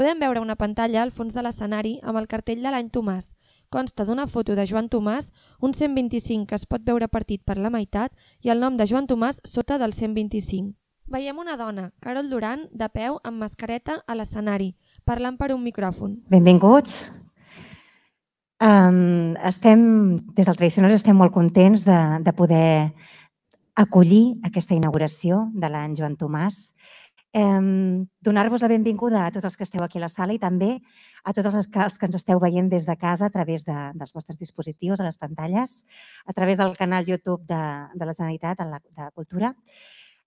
Podem veure una pantalla al fons de l'escenari amb el cartell de l'any Tomàs. Consta d'una foto de Joan Tomàs, un 125 que es pot veure partit per la meitat i el nom de Joan Tomàs sota del 125. Veiem una dona, Carol Duran, de peu amb mascareta a l'escenari, parlant per un micròfon. Benvinguts. Um, estem, des del Tradicionals estem molt contents de, de poder acollir aquesta inauguració de l'any Joan Tomàs. Donar-vos la benvinguda a tots els que esteu aquí a la sala i també a tots els que, que ens esteu veient des de casa a través de, dels vostres dispositius, a les pantalles, a través del canal YouTube de, de la Generalitat, de, la, de Cultura.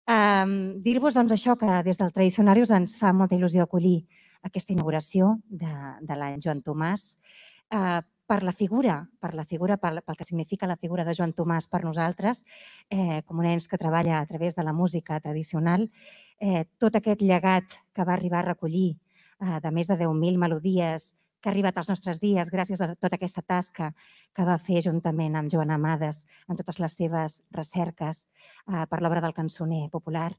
Um, Dir-vos doncs, això que des del Tradicionarius ens fa molta il·lusió acollir aquesta inauguració de, de l'any Joan Tomàs. Uh, per la figura, per la figura, pel, pel que significa la figura de Joan Tomàs per nosaltres, eh, com un ens que treballa a través de la música tradicional, eh, tot aquest llegat que va arribar a recollir eh, de més de 10.000 melodies que ha arribat als nostres dies gràcies a tota aquesta tasca que va fer juntament amb Joan Amades en totes les seves recerques eh, per l'obra del cançoner popular.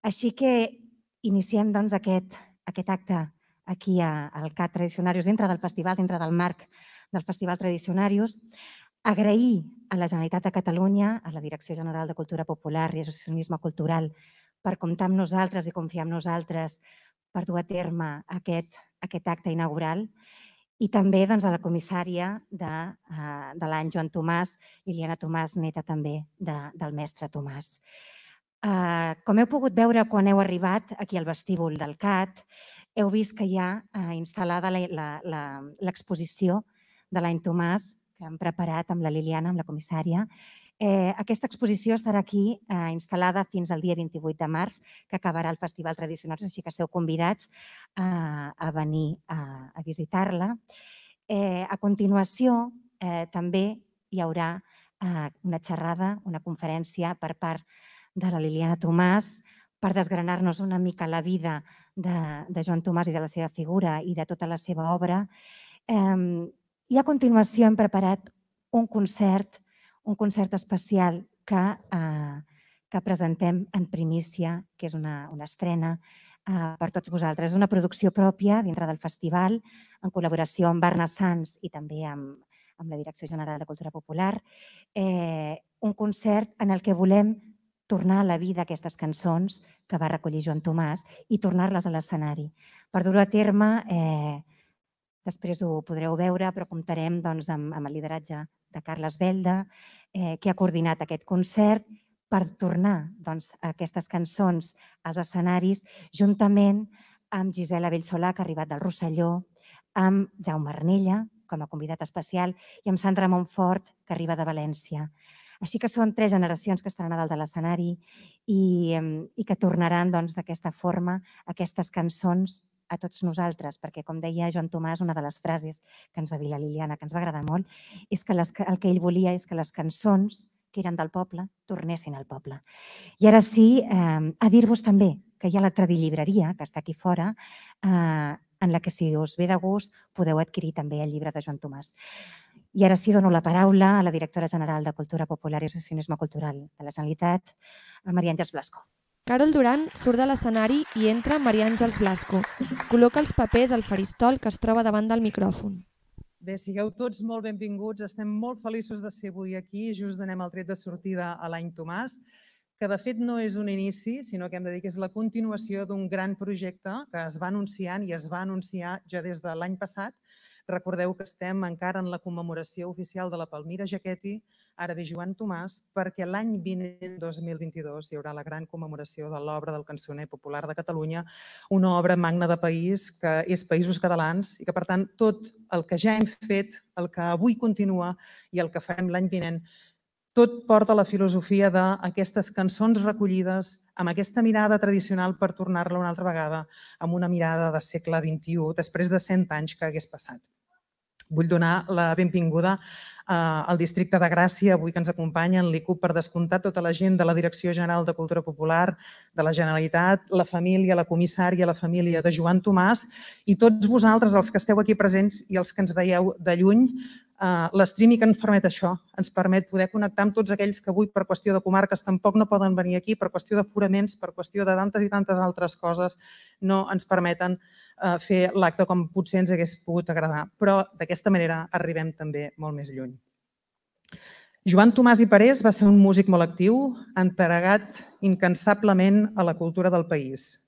Així que iniciem doncs, aquest, aquest acte aquí al CAT Tradicionarius, dintre del festival, dintre del marc del Festival Tradicionarius, agrair a la Generalitat de Catalunya, a la Direcció General de Cultura Popular i Associacionisme Cultural per comptar amb nosaltres i confiar en nosaltres per dur a terme aquest, aquest acte inaugural i també doncs, a la comissària de, uh, de l'any Joan Tomàs, Liliana Tomàs, neta també de, del mestre Tomàs. Uh, com heu pogut veure quan heu arribat aquí al vestíbul del CAT, heu vist que hi ha uh, instal·lada l'exposició de l'any Tomàs, que hem preparat amb la Liliana, amb la comissària. Eh, aquesta exposició estarà aquí eh, instal·lada fins al dia 28 de març, que acabarà el Festival Tradicionals, així que esteu convidats eh, a venir a, a visitar-la. Eh, a continuació, eh, també hi haurà eh, una xerrada, una conferència per part de la Liliana Tomàs per desgranar-nos una mica la vida de, de Joan Tomàs i de la seva figura i de tota la seva obra. Eh, i a continuació hem preparat un concert, un concert especial que, eh, que presentem en primícia, que és una, una estrena eh, per tots vosaltres. És una producció pròpia dintre del festival, en col·laboració amb Barna Sans i també amb, amb la Direcció General de Cultura Popular. Eh, un concert en el que volem tornar a la vida aquestes cançons que va recollir Joan Tomàs i tornar-les a l'escenari. Per dur-ho a terme, eh, Després ho podreu veure, però comptarem doncs, amb, amb el lideratge de Carles Velda, eh, que ha coordinat aquest concert per tornar doncs, aquestes cançons als escenaris juntament amb Gisela Bellsolà, que ha arribat del Rosselló, amb Jaume Arnella, com a convidat especial, i amb Sandra Montfort, que arriba de València. Així que són tres generacions que estaran a dalt de l'escenari i, i que tornaran doncs, d'aquesta doncs, forma aquestes cançons a tots nosaltres, perquè, com deia Joan Tomàs, una de les frases que ens va dir la Liliana, que ens va agradar molt, és que les, el que ell volia és que les cançons que eren del poble tornessin al poble. I ara sí, eh, a dir-vos també que hi ha la Tradillibreria, que està aquí fora, eh, en la que, si us ve de gust, podeu adquirir també el llibre de Joan Tomàs. I ara sí, dono la paraula a la directora general de Cultura Popular i Associacionisme Cultural de la Generalitat, a Maria Àngels Blasco. Carol Duran surt de l'escenari i entra Maria Àngels Blasco. Col·loca els papers al faristol que es troba davant del micròfon. Bé, sigueu tots molt benvinguts. Estem molt feliços de ser avui aquí. Just donem el tret de sortida a l'any Tomàs, que de fet no és un inici, sinó que hem de dir que és la continuació d'un gran projecte que es va anunciant i es va anunciar ja des de l'any passat. Recordeu que estem encara en la commemoració oficial de la Palmira Jaqueti, ara ve Joan Tomàs, perquè l'any vinent, 2022, hi haurà la gran commemoració de l'obra del cançoner popular de Catalunya, una obra magna de país que és Països Catalans i que, per tant, tot el que ja hem fet, el que avui continua i el que farem l'any vinent, tot porta la filosofia d'aquestes cançons recollides amb aquesta mirada tradicional per tornar-la una altra vegada amb una mirada de segle XXI, després de 100 anys que hagués passat. Vull donar la benvinguda al districte de Gràcia, avui que ens acompanyen, l'ICUP per descomptar tota la gent de la Direcció General de Cultura Popular, de la Generalitat, la família, la comissària, la família de Joan Tomàs i tots vosaltres, els que esteu aquí presents i els que ens veieu de lluny, Uh, L'streaming ens permet això, ens permet poder connectar amb tots aquells que avui per qüestió de comarques tampoc no poden venir aquí, per qüestió de foraments, per qüestió de tantes i tantes altres coses, no ens permeten eh, fer l'acte com potser ens hagués pogut agradar, però d'aquesta manera arribem també molt més lluny. Joan Tomàs i Parés va ser un músic molt actiu, entregat incansablement a la cultura del país.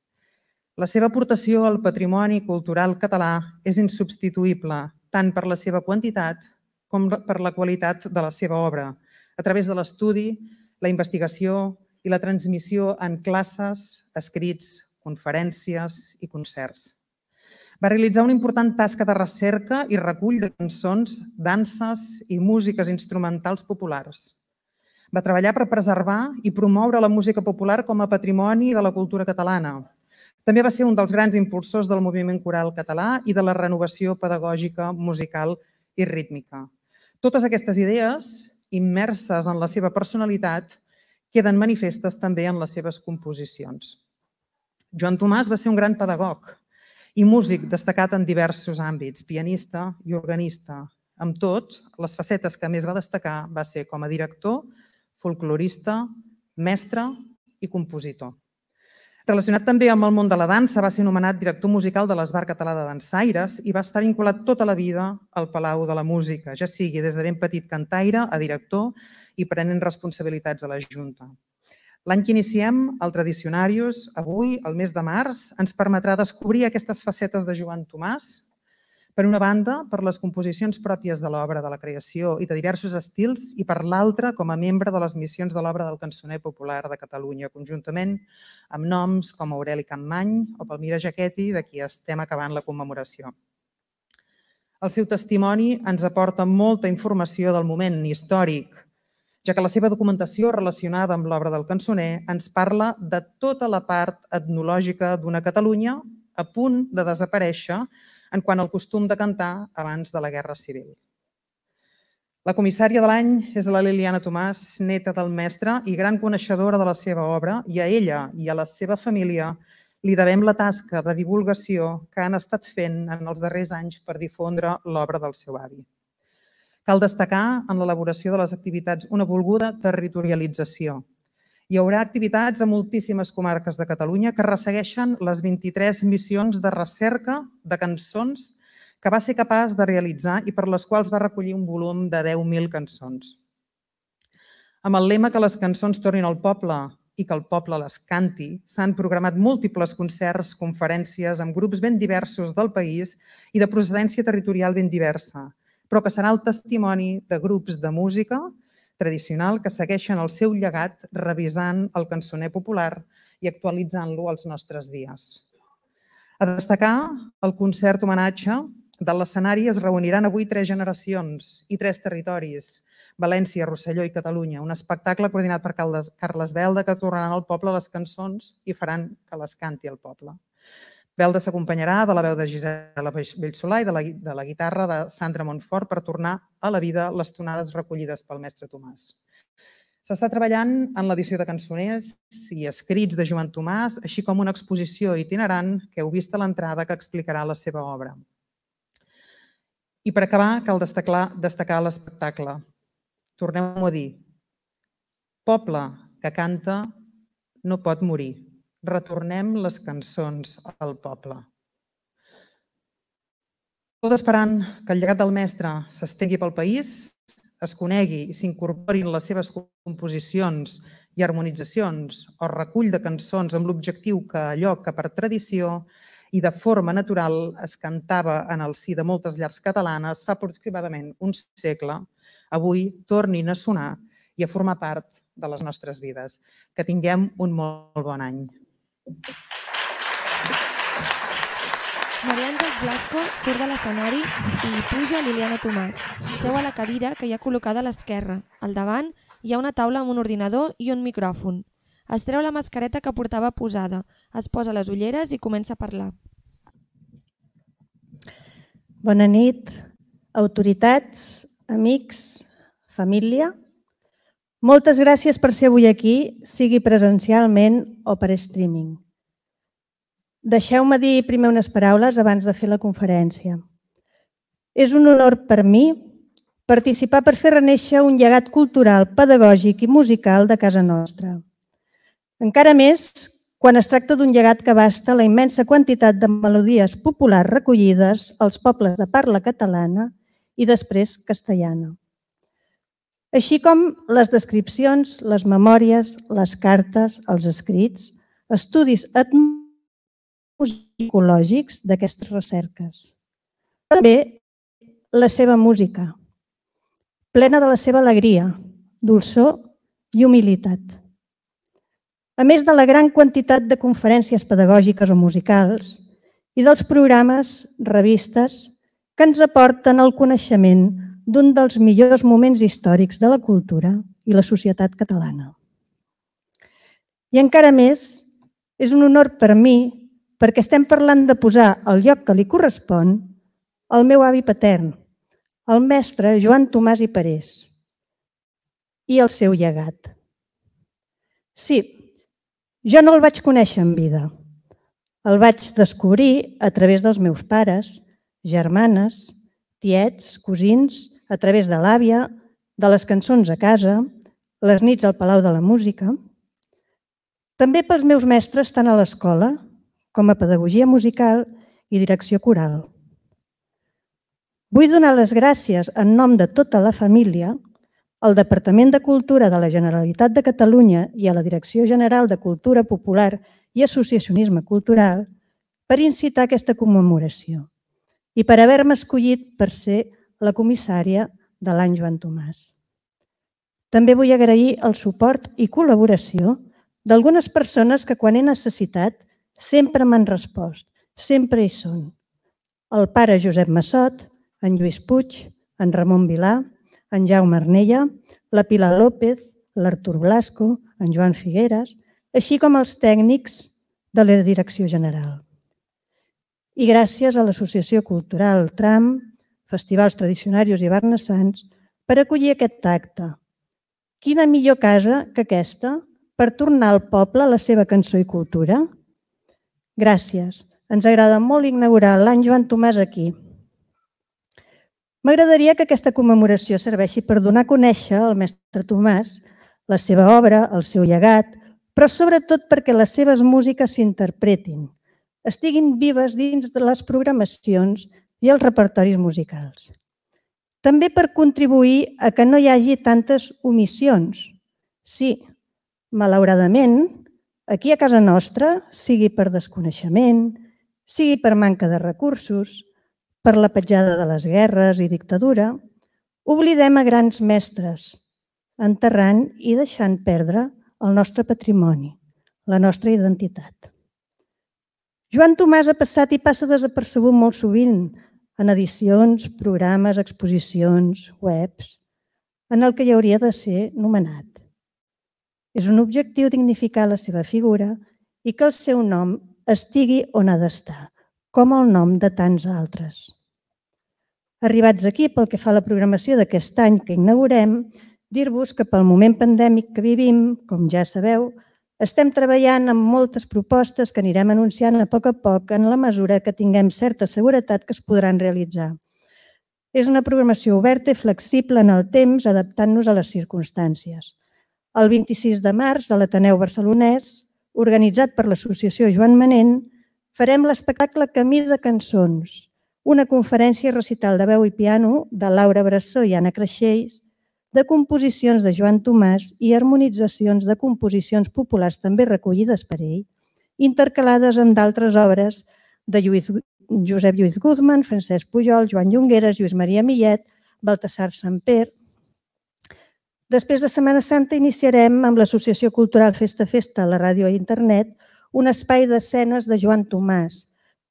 La seva aportació al patrimoni cultural català és insubstituïble, tant per la seva quantitat com per la qualitat de la seva obra, a través de l'estudi, la investigació i la transmissió en classes, escrits, conferències i concerts. Va realitzar una important tasca de recerca i recull de cançons, danses i músiques instrumentals populars. Va treballar per preservar i promoure la música popular com a patrimoni de la cultura catalana. També va ser un dels grans impulsors del moviment coral català i de la renovació pedagògica, musical i rítmica. Totes aquestes idees, immerses en la seva personalitat, queden manifestes també en les seves composicions. Joan Tomàs va ser un gran pedagog i músic destacat en diversos àmbits, pianista i organista. Amb tot, les facetes que més va destacar va ser com a director, folclorista, mestre i compositor. Relacionat també amb el món de la dansa, va ser nomenat director musical de l'Esbar Català de Dansaires i va estar vinculat tota la vida al Palau de la Música, ja sigui des de ben petit cantaire a director i prenent responsabilitats a la Junta. L'any que iniciem, el Tradicionarius, avui, el mes de març, ens permetrà descobrir aquestes facetes de Joan Tomàs, per una banda, per les composicions pròpies de l'obra de la creació i de diversos estils, i per l'altra, com a membre de les missions de l'obra del cançoner popular de Catalunya, conjuntament amb noms com Aureli Campmany o Palmira Jaqueti, de qui estem acabant la commemoració. El seu testimoni ens aporta molta informació del moment històric ja que la seva documentació relacionada amb l'obra del cançoner ens parla de tota la part etnològica d'una Catalunya a punt de desaparèixer en quant al costum de cantar abans de la Guerra Civil. La comissària de l'any és la Liliana Tomàs, neta del mestre i gran coneixedora de la seva obra, i a ella i a la seva família li devem la tasca de divulgació que han estat fent en els darrers anys per difondre l'obra del seu avi. Cal destacar en l'elaboració de les activitats una volguda territorialització. Hi haurà activitats a moltíssimes comarques de Catalunya que ressegueixen les 23 missions de recerca de cançons que va ser capaç de realitzar i per les quals va recollir un volum de 10.000 cançons. Amb el lema que les cançons tornin al poble i que el poble les canti, s'han programat múltiples concerts, conferències amb grups ben diversos del país i de procedència territorial ben diversa, però que serà el testimoni de grups de música tradicional que segueixen el seu llegat revisant el cançoner popular i actualitzant-lo als nostres dies. A destacar el concert homenatge de l'escenari es reuniran avui tres generacions i tres territoris, València, Rosselló i Catalunya, un espectacle coordinat per Carles Belda que tornaran al poble les cançons i faran que les canti el poble. Belda s'acompanyarà de la veu de Gisela Bellsolà i de la, de la guitarra de Sandra Montfort per tornar a la vida les tonades recollides pel mestre Tomàs. S'està treballant en l'edició de cançoners i escrits de Joan Tomàs, així com una exposició itinerant que heu vist a l'entrada que explicarà la seva obra. I per acabar, cal destacar, destacar l'espectacle. Tornem-ho a dir. Poble que canta no pot morir retornem les cançons al poble. Tot esperant que el llegat del mestre s'estengui pel país, es conegui i s'incorporin les seves composicions i harmonitzacions o recull de cançons amb l'objectiu que allò que per tradició i de forma natural es cantava en el si de moltes llars catalanes fa aproximadament un segle, avui tornin a sonar i a formar part de les nostres vides. Que tinguem un molt bon any. Maria Àngels Blasco surt de l'escenari i puja Liliana Tomàs. Seu a la cadira que hi ha col·locada a l'esquerra. Al davant hi ha una taula amb un ordinador i un micròfon. Es treu la mascareta que portava posada, es posa les ulleres i comença a parlar. Bona nit, autoritats, amics, família. Moltes gràcies per ser avui aquí, sigui presencialment o per streaming. Deixeu-me dir primer unes paraules abans de fer la conferència. És un honor per mi participar per fer reneixer un llegat cultural, pedagògic i musical de casa nostra. Encara més quan es tracta d'un llegat que abasta la immensa quantitat de melodies populars recollides als pobles de parla catalana i després castellana. Així com les descripcions, les memòries, les cartes, els escrits, estudis etnomusicològics d'aquestes recerques. També la seva música, plena de la seva alegria, dolçor i humilitat. A més de la gran quantitat de conferències pedagògiques o musicals i dels programes, revistes, que ens aporten el coneixement d'un dels millors moments històrics de la cultura i la societat catalana. I encara més, és un honor per mi perquè estem parlant de posar el lloc que li correspon al meu avi patern, el mestre Joan Tomàs i Parés, i el seu llegat. Sí, jo no el vaig conèixer en vida. El vaig descobrir a través dels meus pares, germanes, tiets, cosins, a través de l'àvia, de les cançons a casa, les nits al Palau de la Música, també pels meus mestres tant a l'escola com a pedagogia musical i direcció coral. Vull donar les gràcies en nom de tota la família al Departament de Cultura de la Generalitat de Catalunya i a la Direcció General de Cultura Popular i Associacionisme Cultural per incitar aquesta commemoració i per haver-me escollit per ser la comissària de l'any Joan Tomàs. També vull agrair el suport i col·laboració d'algunes persones que quan he necessitat sempre m'han respost, sempre hi són. El pare Josep Massot, en Lluís Puig, en Ramon Vilà, en Jaume Arnella, la Pilar López, l'Artur Blasco, en Joan Figueres, així com els tècnics de la Direcció General. I gràcies a l'Associació Cultural TRAM, Festivals Tradicionaris i Barnassans, per acollir aquest acte. Quina millor casa que aquesta per tornar al poble la seva cançó i cultura? Gràcies. Ens agrada molt inaugurar l'any Joan Tomàs aquí. M'agradaria que aquesta commemoració serveixi per donar a conèixer al mestre Tomàs la seva obra, el seu llegat, però sobretot perquè les seves músiques s'interpretin, estiguin vives dins de les programacions i els repertoris musicals. També per contribuir a que no hi hagi tantes omissions. Sí, malauradament, aquí a casa nostra, sigui per desconeixement, sigui per manca de recursos, per la petjada de les guerres i dictadura, oblidem a grans mestres, enterrant i deixant perdre el nostre patrimoni, la nostra identitat. Joan Tomàs ha passat i passa desapercebut molt sovint en edicions, programes, exposicions, webs, en el que hi hauria de ser nomenat. És un objectiu dignificar la seva figura i que el seu nom estigui on ha d'estar, com el nom de tants altres. Arribats aquí, pel que fa a la programació d'aquest any que inaugurem, dir-vos que pel moment pandèmic que vivim, com ja sabeu, estem treballant amb moltes propostes que anirem anunciant a poc a poc en la mesura que tinguem certa seguretat que es podran realitzar. És una programació oberta i flexible en el temps, adaptant-nos a les circumstàncies. El 26 de març, a l'Ateneu Barcelonès, organitzat per l'Associació Joan Manent, farem l'espectacle Camí de cançons, una conferència recital de veu i piano de Laura Bressó i Anna Creixells, de composicions de Joan Tomàs i harmonitzacions de composicions populars també recollides per ell, intercalades amb d'altres obres de Lluís, Josep Lluís Guzman, Francesc Pujol, Joan Llongueres, Lluís Maria Millet, Baltasar Samper. Després de Setmana Santa iniciarem amb l'Associació Cultural Festa Festa a la ràdio i internet un espai d'escenes de Joan Tomàs,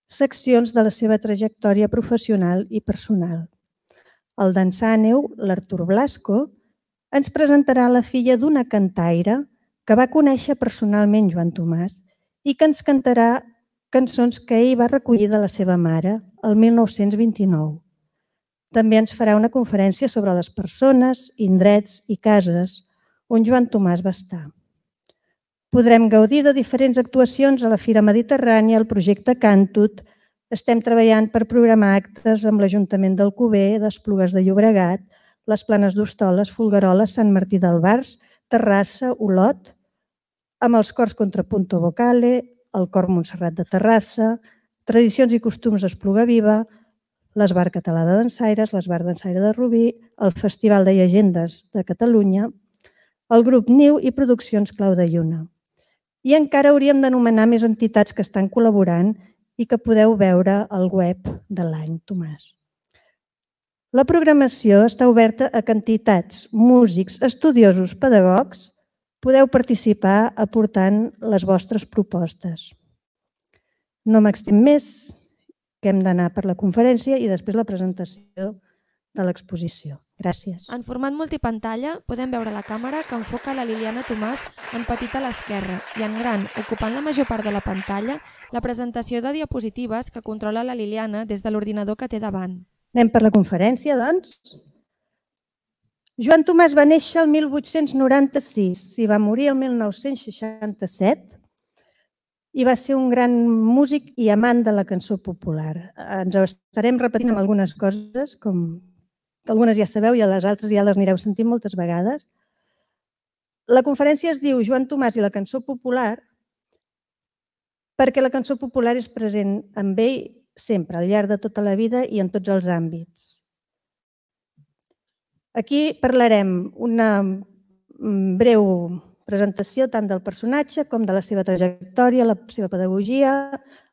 seccions de la seva trajectòria professional i personal. El dansàneu, l'Artur Blasco, ens presentarà la filla d'una cantaire que va conèixer personalment Joan Tomàs i que ens cantarà cançons que ell va recollir de la seva mare el 1929. També ens farà una conferència sobre les persones, indrets i cases on Joan Tomàs va estar. Podrem gaudir de diferents actuacions a la Fira Mediterrània, al projecte Cantut. Estem treballant per programar actes amb l'Ajuntament del Cuber, d'Esplugues de Llobregat, les Planes d'Hostoles, Folgueroles, Sant Martí del Bars, Terrassa, Olot, amb els cors Contrapunto Vocale, el cor Montserrat de Terrassa, Tradicions i costums d'Espluga Viva, l'Esbar Català de Dansaires, l'Esbar Dansaire de Rubí, el Festival de Llegendes de Catalunya, el grup Niu i Produccions Clau de Lluna. I encara hauríem d'anomenar més entitats que estan col·laborant i que podeu veure al web de l'any, Tomàs. La programació està oberta a quantitats, músics, estudiosos, pedagogs. Podeu participar aportant les vostres propostes. No m'extim més, que hem d'anar per la conferència i després la presentació de l'exposició. Gràcies. En format multipantalla podem veure la càmera que enfoca la Liliana Tomàs en petit a l'esquerra i en gran, ocupant la major part de la pantalla, la presentació de diapositives que controla la Liliana des de l'ordinador que té davant. Anem per la conferència, doncs. Joan Tomàs va néixer el 1896 i va morir el 1967 i va ser un gran músic i amant de la cançó popular. Ens estarem repetint amb algunes coses, com algunes ja sabeu i a les altres ja les anireu sentint moltes vegades. La conferència es diu Joan Tomàs i la cançó popular perquè la cançó popular és present amb ell sempre, al llarg de tota la vida i en tots els àmbits. Aquí parlarem una mm, breu presentació tant del personatge com de la seva trajectòria, la seva pedagogia,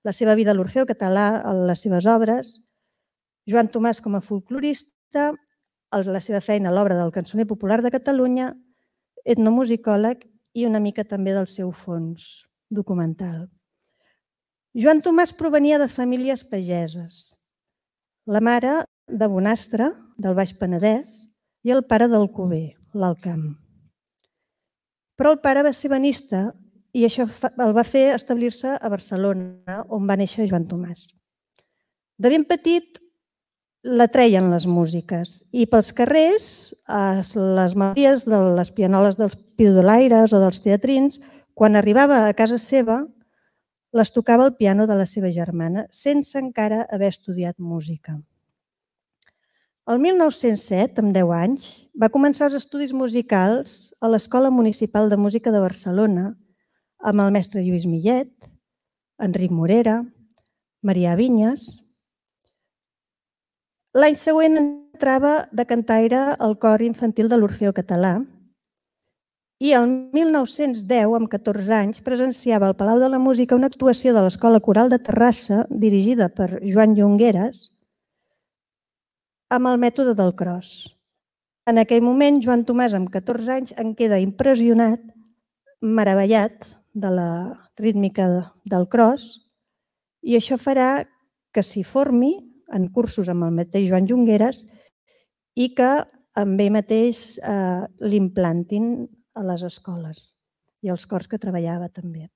la seva vida a l'Orfeo català, les seves obres, Joan Tomàs com a folclorista, la seva feina a l'obra del cançoner popular de Catalunya, etnomusicòleg i una mica també del seu fons documental. Joan Tomàs provenia de famílies pageses. La mare de Bonastre, del Baix Penedès, i el pare del Cuber, l'Alcamp. Però el pare va ser banista i això el va fer establir-se a Barcelona, on va néixer Joan Tomàs. De ben petit la treien les músiques i pels carrers, a les melodies de les pianoles dels piudolaires o dels teatrins, quan arribava a casa seva, les tocava al piano de la seva germana, sense encara haver estudiat música. El 1907, amb 10 anys, va començar els estudis musicals a l'Escola Municipal de Música de Barcelona amb el mestre Lluís Millet, Enric Morera, Maria Vinyes. L'any següent entrava de cantaire al cor infantil de l'Orfeo Català i el 1910, amb 14 anys, presenciava al Palau de la Música una actuació de l'Escola Coral de Terrassa dirigida per Joan Llongueres amb el mètode del cross. En aquell moment, Joan Tomàs, amb 14 anys, en queda impressionat, meravellat de la rítmica del cross i això farà que s'hi formi en cursos amb el mateix Joan Llongueres i que amb ell mateix eh, l'implantin a les escoles i els cors que treballava també.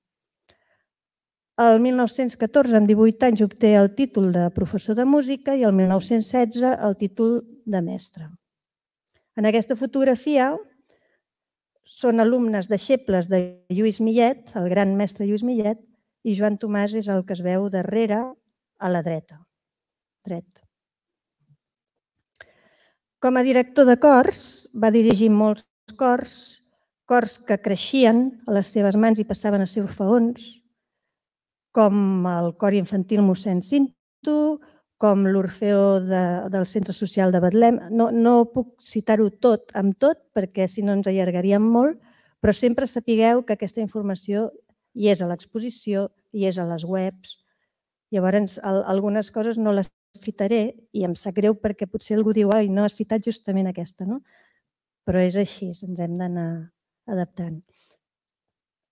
El 1914, amb 18 anys, obté el títol de professor de música i el 1916 el títol de mestre. En aquesta fotografia són alumnes deixebles de Lluís Millet, el gran mestre Lluís Millet, i Joan Tomàs és el que es veu darrere a la dreta. Dret. Com a director de cors, va dirigir molts cors cors que creixien a les seves mans i passaven a ser orfeons, com el cor infantil mossèn Cinto, com l'Orfeo de, del Centre Social de Betlem. No, no puc citar-ho tot amb tot perquè si no ens allargaríem molt, però sempre sapigueu que aquesta informació hi és a l'exposició, hi és a les webs. Llavors, algunes coses no les citaré i em sap greu perquè potser algú diu ai, no has citat justament aquesta, no? Però és així, ens hem d'anar adaptant.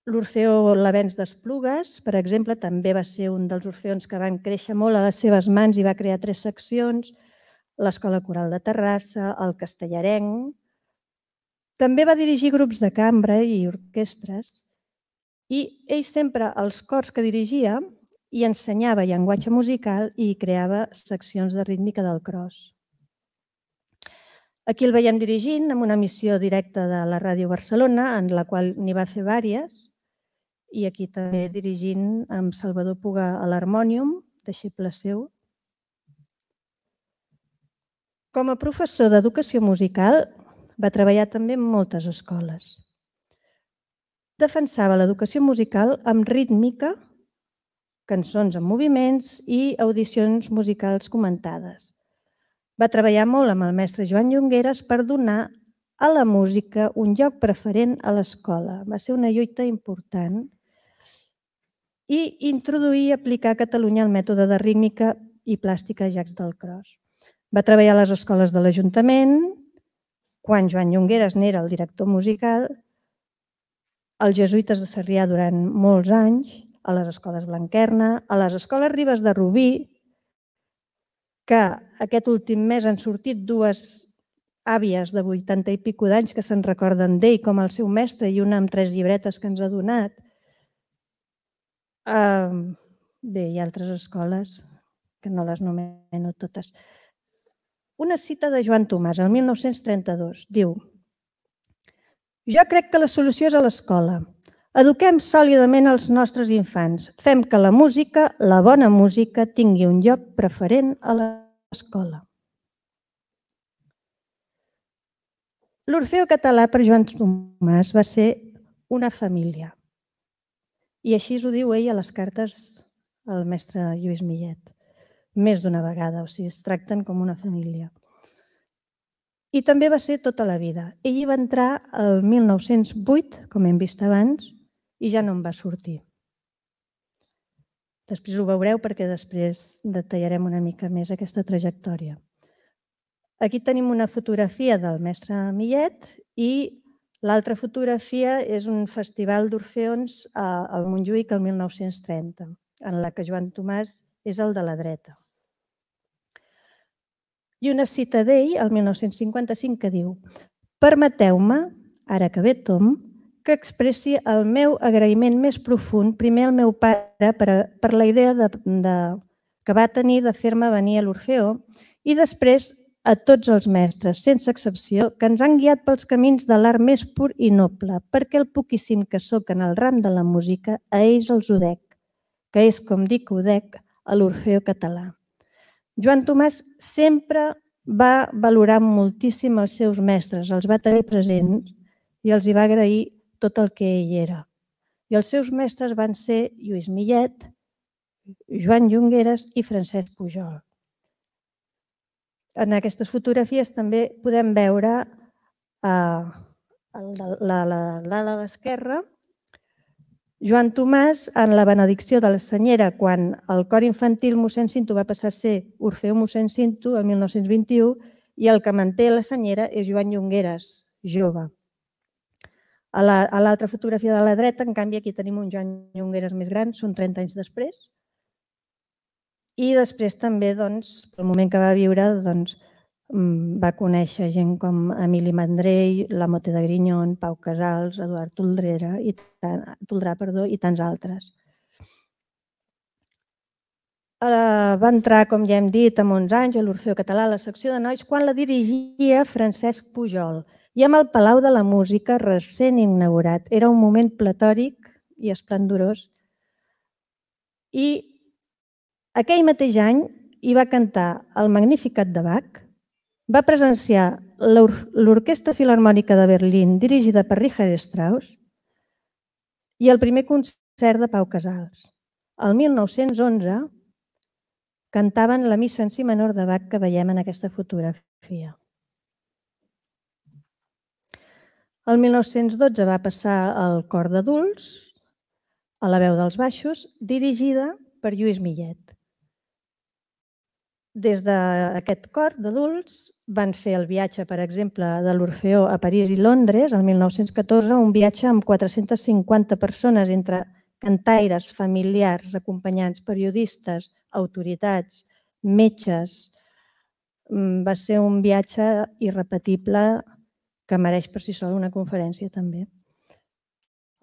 L'Orfeó Lavens d'Esplugues, per exemple, també va ser un dels orfeons que van créixer molt a les seves mans i va crear tres seccions, l'Escola Coral de Terrassa, el Castellarenc. També va dirigir grups de cambra i orquestres i ell sempre, els cors que dirigia, i ensenyava llenguatge musical i creava seccions de rítmica del cross. Aquí el veiem dirigint amb una missió directa de la Ràdio Barcelona, en la qual n'hi va fer vàries, i aquí també dirigint amb Salvador Puga a l'Harmònium, deixeble seu. Com a professor d'educació musical, va treballar també en moltes escoles. defensava l'educació musical amb rítmica, cançons en moviments i audicions musicals comentades. Va treballar molt amb el mestre Joan Llongueres per donar a la música un lloc preferent a l'escola. Va ser una lluita important i introduir i aplicar a Catalunya el mètode de rítmica i plàstica Jacques del Cros. Va treballar a les escoles de l'Ajuntament, quan Joan Llongueres n'era el director musical, als jesuïtes de Sarrià durant molts anys, a les escoles Blanquerna, a les escoles Ribes de Rubí, que aquest últim mes han sortit dues àvies de 80 i pico d'anys que se'n recorden d'ell com el seu mestre i una amb tres llibretes que ens ha donat. Bé, hi ha altres escoles que no les nomeno totes. Una cita de Joan Tomàs, el 1932, diu Jo crec que la solució és a l'escola. Eduquem sòlidament els nostres infants. Fem que la música, la bona música, tingui un lloc preferent a l'escola. L'Orfeo català per Joan Tomàs va ser una família. I així ho diu ell a les cartes al mestre Lluís Millet. Més d'una vegada, o sigui, es tracten com una família. I també va ser tota la vida. Ell hi va entrar el 1908, com hem vist abans, i ja no en va sortir. Després ho veureu perquè després detallarem una mica més aquesta trajectòria. Aquí tenim una fotografia del mestre Millet i l'altra fotografia és un festival d'Orfeons al Montjuïc el 1930, en la que Joan Tomàs és el de la dreta. I una cita d'ell, el 1955, que diu Permeteu-me, ara que ve Tom, que expressi el meu agraïment més profund, primer al meu pare per, a, per la idea de, de, que va tenir de fer-me venir a l'Orfeó i després a tots els mestres, sense excepció, que ens han guiat pels camins de l'art més pur i noble, perquè el poquíssim que sóc en el ram de la música, a ells els ho dec, que és, com dic, ho dec a l'Orfeó català. Joan Tomàs sempre va valorar moltíssim els seus mestres, els va tenir presents i els hi va agrair tot el que ell era. I els seus mestres van ser Lluís Millet, Joan Llongueres i Francesc Pujol. En aquestes fotografies també podem veure eh, l'ala d'esquerra, Joan Tomàs, en la benedicció de la senyera, quan el cor infantil mossèn Cinto va passar a ser Orfeu mossèn Cinto el 1921 i el que manté la senyera és Joan Llongueres, jove. A l'altra la, fotografia de la dreta, en canvi, aquí tenim un Joan Llongueres més gran, són 30 anys després. I després també, doncs, el moment que va viure, doncs, mm, va conèixer gent com Emili Mandrell, la Mote de Grinyon, Pau Casals, Eduard Toldrera i, Toldrà perdó, i tants altres. Va entrar, com ja hem dit, amb 11 anys a l'Orfeo Català a la secció de nois quan la dirigia Francesc Pujol, i amb el Palau de la Música recent inaugurat. Era un moment platòric i esplendorós. I aquell mateix any hi va cantar el Magnificat de Bach, va presenciar l'Orquestra Filarmònica de Berlín dirigida per Richard Strauss i el primer concert de Pau Casals. El 1911 cantaven la missa en si menor de Bach que veiem en aquesta fotografia. El 1912 va passar al cor d'adults, a la veu dels baixos, dirigida per Lluís Millet. Des d'aquest cor d'adults van fer el viatge, per exemple, de l'Orfeó a París i Londres el 1914, un viatge amb 450 persones entre cantaires, familiars, acompanyants, periodistes, autoritats, metges. Mm, va ser un viatge irrepetible que mereix per si sol una conferència també.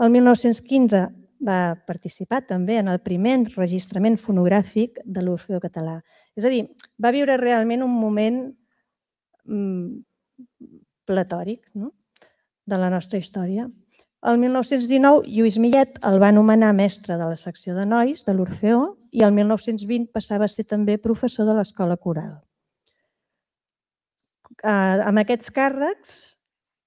El 1915 va participar també en el primer enregistrament fonogràfic de l'Orfeo català. És a dir, va viure realment un moment mm, platòric no? de la nostra història. El 1919, Lluís Millet el va nomenar mestre de la secció de nois de l'Orfeó i el 1920 passava a ser també professor de l'escola coral. Eh, amb aquests càrrecs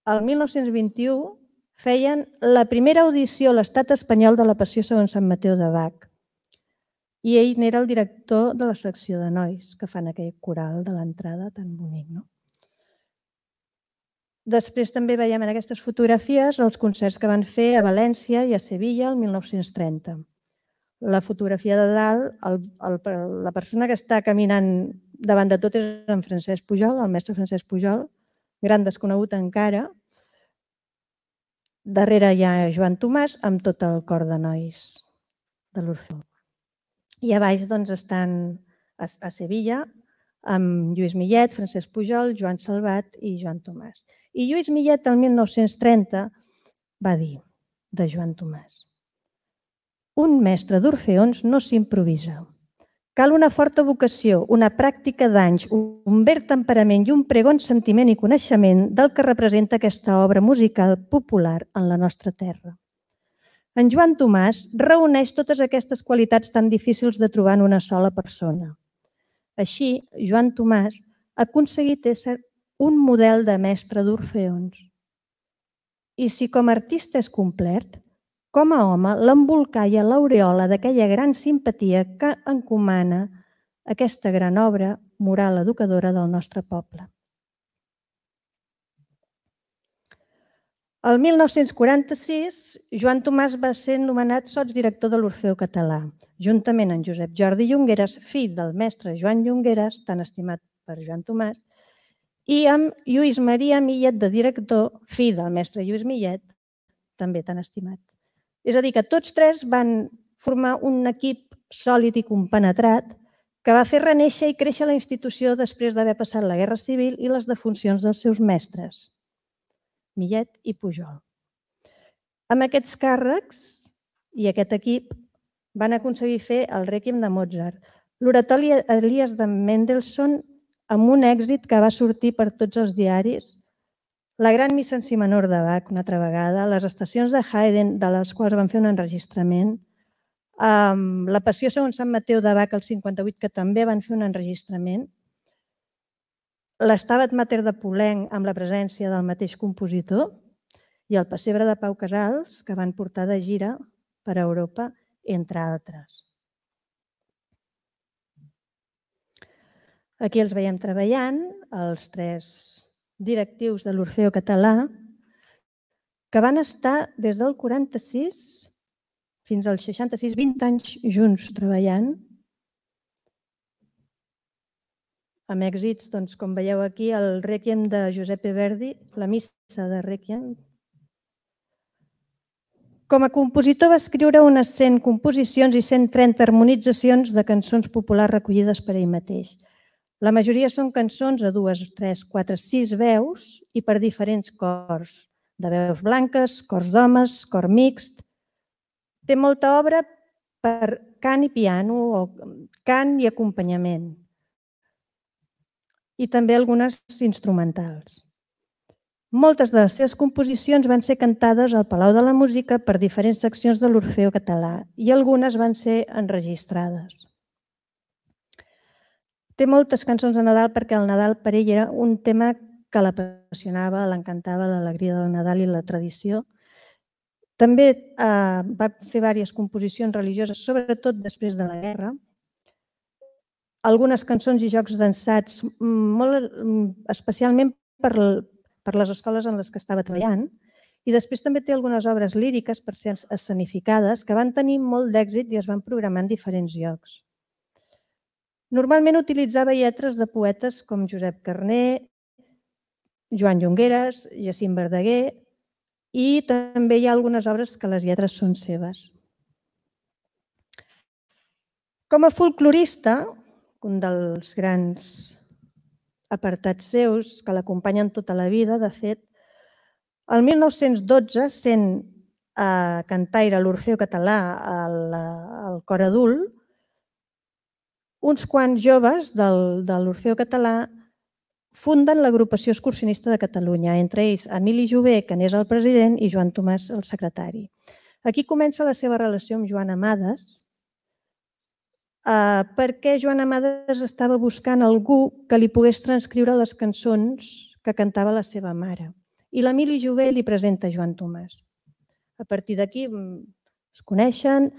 el 1921 feien la primera audició a l'estat espanyol de la Passió segons Sant Mateu de Bach. I ell n'era el director de la secció de nois que fan aquell coral de l'entrada tan bonic. No? Després també veiem en aquestes fotografies els concerts que van fer a València i a Sevilla el 1930. La fotografia de dalt, el, el, la persona que està caminant davant de tot és en Francesc Pujol, el mestre Francesc Pujol, gran desconegut encara. Darrere hi ha Joan Tomàs amb tot el cor de nois de l'Orfeu. I a baix doncs, estan a, a Sevilla amb Lluís Millet, Francesc Pujol, Joan Salvat i Joan Tomàs. I Lluís Millet, el 1930, va dir de Joan Tomàs Un mestre d'orfeons no s'improvisa. Cal una forta vocació, una pràctica d'anys, un verd temperament i un pregon sentiment i coneixement del que representa aquesta obra musical popular en la nostra terra. En Joan Tomàs reuneix totes aquestes qualitats tan difícils de trobar en una sola persona. Així, Joan Tomàs ha aconseguit ésser un model de mestre d'orfeons. I si com a artista és complet, com a home l'embolcalla l'aureola d'aquella gran simpatia que encomana aquesta gran obra moral educadora del nostre poble. El 1946, Joan Tomàs va ser nomenat sotsdirector de l'Orfeu Català, juntament amb Josep Jordi Llongueres, fill del mestre Joan Llongueres, tan estimat per Joan Tomàs, i amb Lluís Maria Millet de director, fill del mestre Lluís Millet, també tan estimat. És a dir, que tots tres van formar un equip sòlid i compenetrat que va fer reneixer i créixer la institució després d'haver passat la Guerra Civil i les defuncions dels seus mestres, Millet i Pujol. Amb aquests càrrecs i aquest equip van aconseguir fer el Requiem de Mozart, l'oratori Elias de Mendelssohn amb un èxit que va sortir per tots els diaris, la gran missa en si menor de Bach, una altra vegada, les estacions de Haydn, de les quals van fer un enregistrament, um, la Passió segons Sant Mateu de Bach, el 58, que també van fer un enregistrament, l'Estabat Mater de Polenc, amb la presència del mateix compositor, i el Pessebre de Pau Casals, que van portar de gira per a Europa, entre altres. Aquí els veiem treballant, els tres directius de l'Orfeo Català, que van estar des del 46 fins al 66, 20 anys junts treballant, amb èxits, doncs, com veieu aquí, el Requiem de Giuseppe Verdi, la missa de Requiem. Com a compositor va escriure unes 100 composicions i 130 harmonitzacions de cançons populars recollides per ell mateix. La majoria són cançons a dues, tres, quatre, sis veus i per diferents cors, de veus blanques, cors d'homes, cor mixt. Té molta obra per cant i piano o cant i acompanyament. I també algunes instrumentals. Moltes de les seves composicions van ser cantades al Palau de la Música per diferents seccions de l'Orfeo català i algunes van ser enregistrades. Té moltes cançons de Nadal perquè el Nadal per ell era un tema que l'apassionava, l'encantava, l'alegria del Nadal i la tradició. També eh, va fer diverses composicions religioses, sobretot després de la guerra. Algunes cançons i jocs dansats, molt especialment per, per les escoles en les que estava treballant. I després també té algunes obres líriques per ser escenificades que van tenir molt d'èxit i es van programar en diferents llocs. Normalment utilitzava lletres de poetes com Josep Carner, Joan Llongueres, Jacint Verdaguer i també hi ha algunes obres que les lletres són seves. Com a folclorista, un dels grans apartats seus que l'acompanyen tota la vida, de fet, el 1912, sent a cantaire l'Orfeo català al, al cor adult, uns quants joves del, de l'Orfeo Català funden l'agrupació excursionista de Catalunya, entre ells Emili Jové, que n'és el president, i Joan Tomàs, el secretari. Aquí comença la seva relació amb Joan Amades, eh, perquè Joan Amades estava buscant algú que li pogués transcriure les cançons que cantava la seva mare. I l'Emili Jové li presenta Joan Tomàs. A partir d'aquí mm, es coneixen,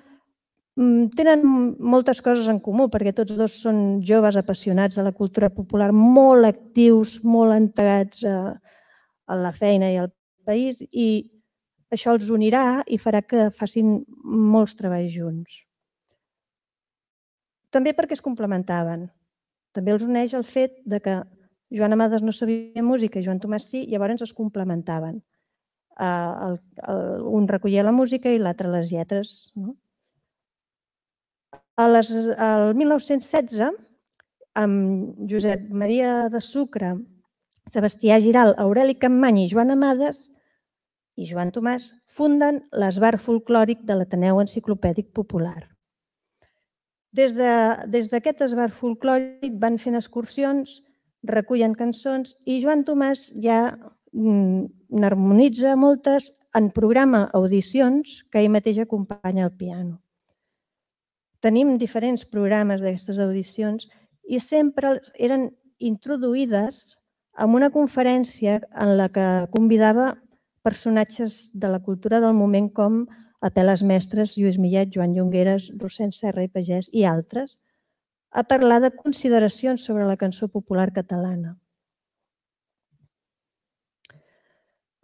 tenen moltes coses en comú perquè tots dos són joves apassionats de la cultura popular, molt actius, molt entregats a, a la feina i al país i això els unirà i farà que facin molts treballs junts. També perquè es complementaven. També els uneix el fet de que Joan Amades no sabia música i Joan Tomàs sí, i llavors es complementaven. Uh, el, el, un recollia la música i l'altre les lletres. No? A les, el 1916, amb Josep Maria de Sucre, Sebastià Giral, Aureli Campmany i Joan Amades i Joan Tomàs funden l'Esbar Folclòric de l'Ateneu Enciclopèdic Popular. Des d'aquest de, des esbar folclòric van fent excursions recullen cançons i Joan Tomàs ja mm, n'harmonitza moltes en programa audicions que ell mateix acompanya al piano. Tenim diferents programes d'aquestes audicions i sempre eren introduïdes en una conferència en la que convidava personatges de la cultura del moment com Apeles Mestres, Lluís Millet, Joan Llongueres, Rossent Serra i Pagès i altres, a parlar de consideracions sobre la cançó popular catalana.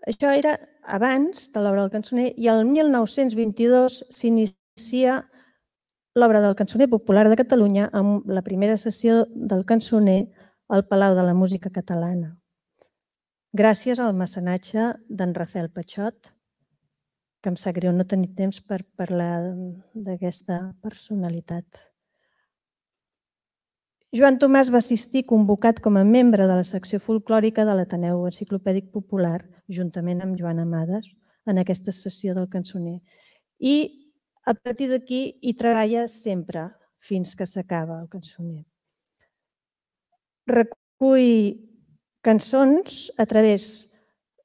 Això era abans de l'obra del cançoner i el 1922 s'inicia l'obra del cançoner popular de Catalunya amb la primera sessió del cançoner al Palau de la Música Catalana. Gràcies al mecenatge d'en Rafael Patxot, que em sap greu no tenir temps per parlar d'aquesta personalitat. Joan Tomàs va assistir convocat com a membre de la secció folclòrica de l'Ateneu Enciclopèdic Popular, juntament amb Joan Amades, en aquesta sessió del cançoner. I a partir d'aquí hi treballa sempre, fins que s'acaba el cançoner. Recull cançons a través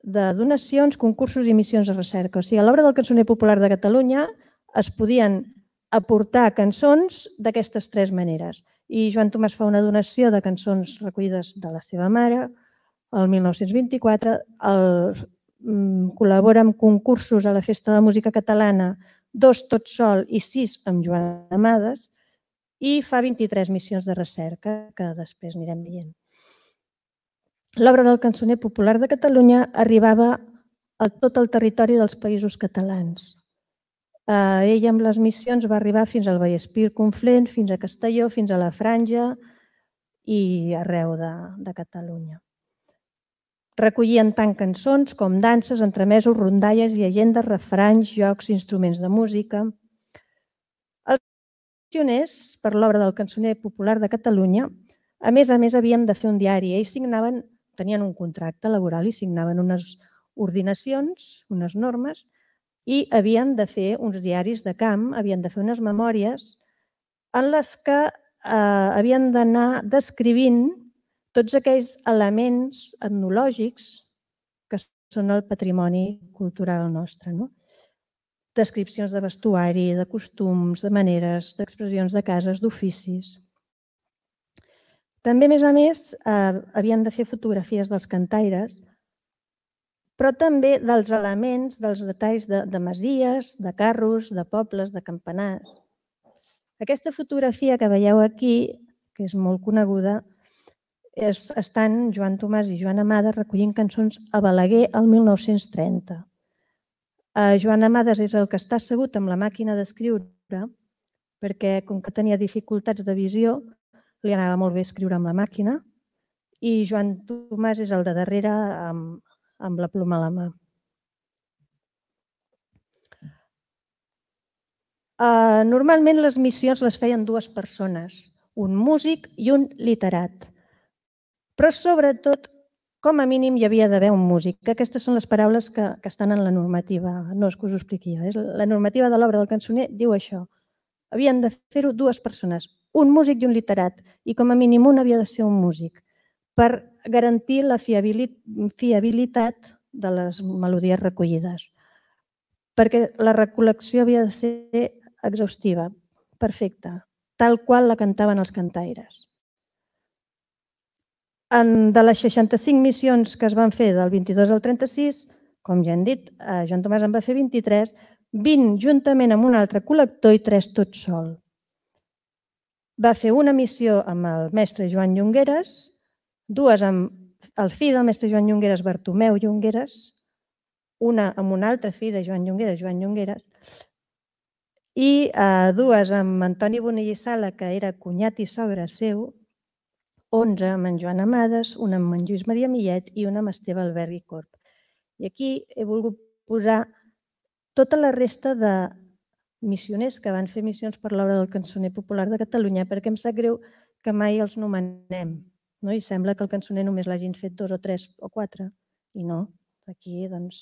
de donacions, concursos i missions de recerca. O sigui, a l'obra del cançoner popular de Catalunya es podien aportar cançons d'aquestes tres maneres i Joan Tomàs fa una donació de cançons recollides de la seva mare el 1924, el, mm, col·labora amb concursos a la Festa de Música Catalana, dos tot sol i sis amb Joan Amades, i fa 23 missions de recerca, que després anirem dient. L'obra del cançoner popular de Catalunya arribava a tot el territori dels països catalans. Eh, ell amb les missions va arribar fins al Vallespir Conflent, fins a Castelló, fins a la Franja i arreu de, de Catalunya. Recollien tant cançons com danses, entremesos, rondalles, llegendes, refranys, jocs, instruments de música. Els missioners, per l'obra del cançoner popular de Catalunya, a més a més havien de fer un diari. Ells signaven, tenien un contracte laboral i signaven unes ordinacions, unes normes, i havien de fer uns diaris de camp, havien de fer unes memòries en les que eh, havien d'anar descrivint tots aquells elements etnològics que són el patrimoni cultural nostre. No? Descripcions de vestuari, de costums, de maneres, d'expressions de cases, d'oficis. També, a més a més, eh, havien de fer fotografies dels cantaires però també dels elements, dels detalls de, de masies, de carros, de pobles, de campanars. Aquesta fotografia que veieu aquí, que és molt coneguda, és, estan Joan Tomàs i Joan Amades recollint cançons a Balaguer el 1930. Eh, Joan Amades és el que està assegut amb la màquina d'escriure perquè, com que tenia dificultats de visió, li anava molt bé escriure amb la màquina i Joan Tomàs és el de darrere amb, amb la ploma a la mà. Uh, normalment les missions les feien dues persones, un músic i un literat. Però sobretot, com a mínim, hi havia d'haver un músic. Aquestes són les paraules que, que estan en la normativa. No és que us ho expliqui jo. És la normativa de l'obra del cançoner diu això. Havien de fer-ho dues persones, un músic i un literat, i com a mínim un havia de ser un músic per garantir la fiabilitat de les melodies recollides. Perquè la recol·lecció havia de ser exhaustiva, perfecta, tal qual la cantaven els cantaires. En, de les 65 missions que es van fer del 22 al 36, com ja hem dit, eh, Joan Tomàs en va fer 23, 20 juntament amb un altre col·lector i 3 tot sol. Va fer una missió amb el mestre Joan Llongueres, dues amb el fill del mestre Joan Llongueres, Bartomeu Llongueres, una amb un altre fill de Joan Llongueres, Joan Llongueres, i eh, dues amb Antoni Bonell i Sala, que era cunyat i sogra seu, 11 amb en Joan Amades, una amb en Lluís Maria Millet i una amb Esteve Albert i Corp. I aquí he volgut posar tota la resta de missioners que van fer missions per l'obra del cançoner popular de Catalunya, perquè em sap greu que mai els nomenem. No? I sembla que el cançoner només l'hagin fet dos o tres o quatre. I no, aquí doncs,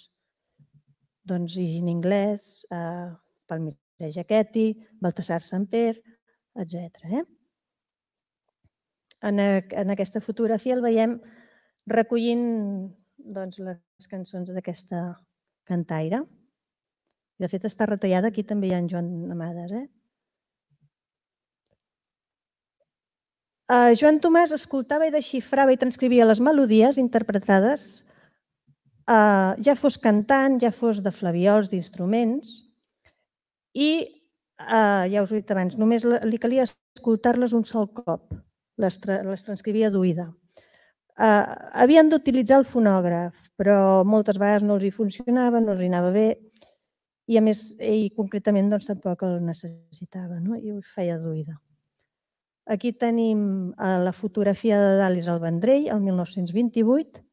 doncs Higin Inglès, eh, Palmira Jaquetti, Baltasar Samper, etc. Eh? En, en aquesta fotografia el veiem recollint doncs, les cançons d'aquesta cantaire. De fet, està retallada. Aquí també hi ha en Joan Amades. Eh? Uh, Joan Tomàs escoltava i desxifrava i transcrivia les melodies interpretades, uh, ja fos cantant, ja fos de flaviols, d'instruments, i uh, ja us ho he dit abans, només li calia escoltar-les un sol cop les, tra les transcrivia d'oïda. Uh, havien d'utilitzar el fonògraf, però moltes vegades no els hi funcionava, no els hi anava bé i a més ell concretament doncs, tampoc el necessitava no? i ho feia d'oïda. Aquí tenim uh, la fotografia de Dalis al Vendrell, el 1928,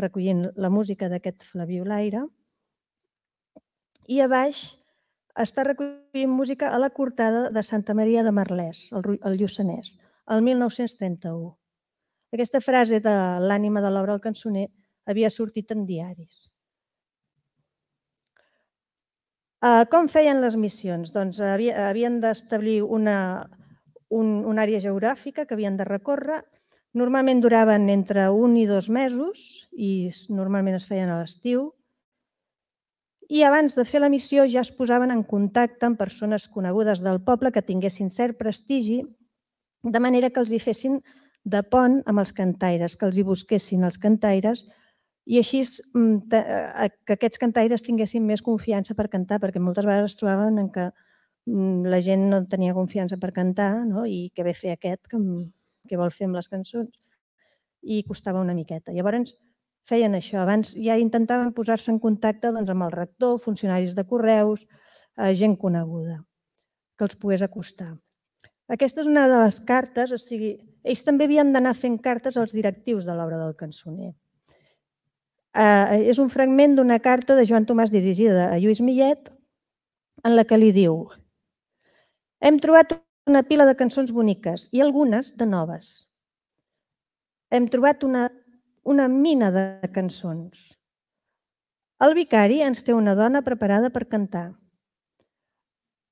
recollint la música d'aquest Flaviolaire. I a baix està recollint música a la cortada de Santa Maria de Marlès, el, el Lluçanès el 1931. Aquesta frase de l'ànima de l'obra del cançoner havia sortit en diaris. Uh, com feien les missions? Doncs havien d'establir una, un, una àrea geogràfica que havien de recórrer. Normalment duraven entre un i dos mesos i normalment es feien a l'estiu. I abans de fer la missió ja es posaven en contacte amb persones conegudes del poble que tinguessin cert prestigi de manera que els hi fessin de pont amb els cantaires, que els hi busquessin els cantaires i així mm, eh, que aquests cantaires tinguessin més confiança per cantar, perquè moltes vegades es trobaven en que mm, la gent no tenia confiança per cantar no? i què ve fer aquest, que, què vol fer amb les cançons, i costava una miqueta. Llavors feien això. Abans ja intentaven posar-se en contacte doncs, amb el rector, funcionaris de correus, eh, gent coneguda, que els pogués acostar. Aquesta és una de les cartes, o sigui, ells també havien d'anar fent cartes als directius de l'obra del cançoner. Uh, és un fragment d'una carta de Joan Tomàs dirigida a Lluís Millet en la que li diu Hem trobat una pila de cançons boniques i algunes de noves. Hem trobat una, una mina de cançons. El vicari ens té una dona preparada per cantar.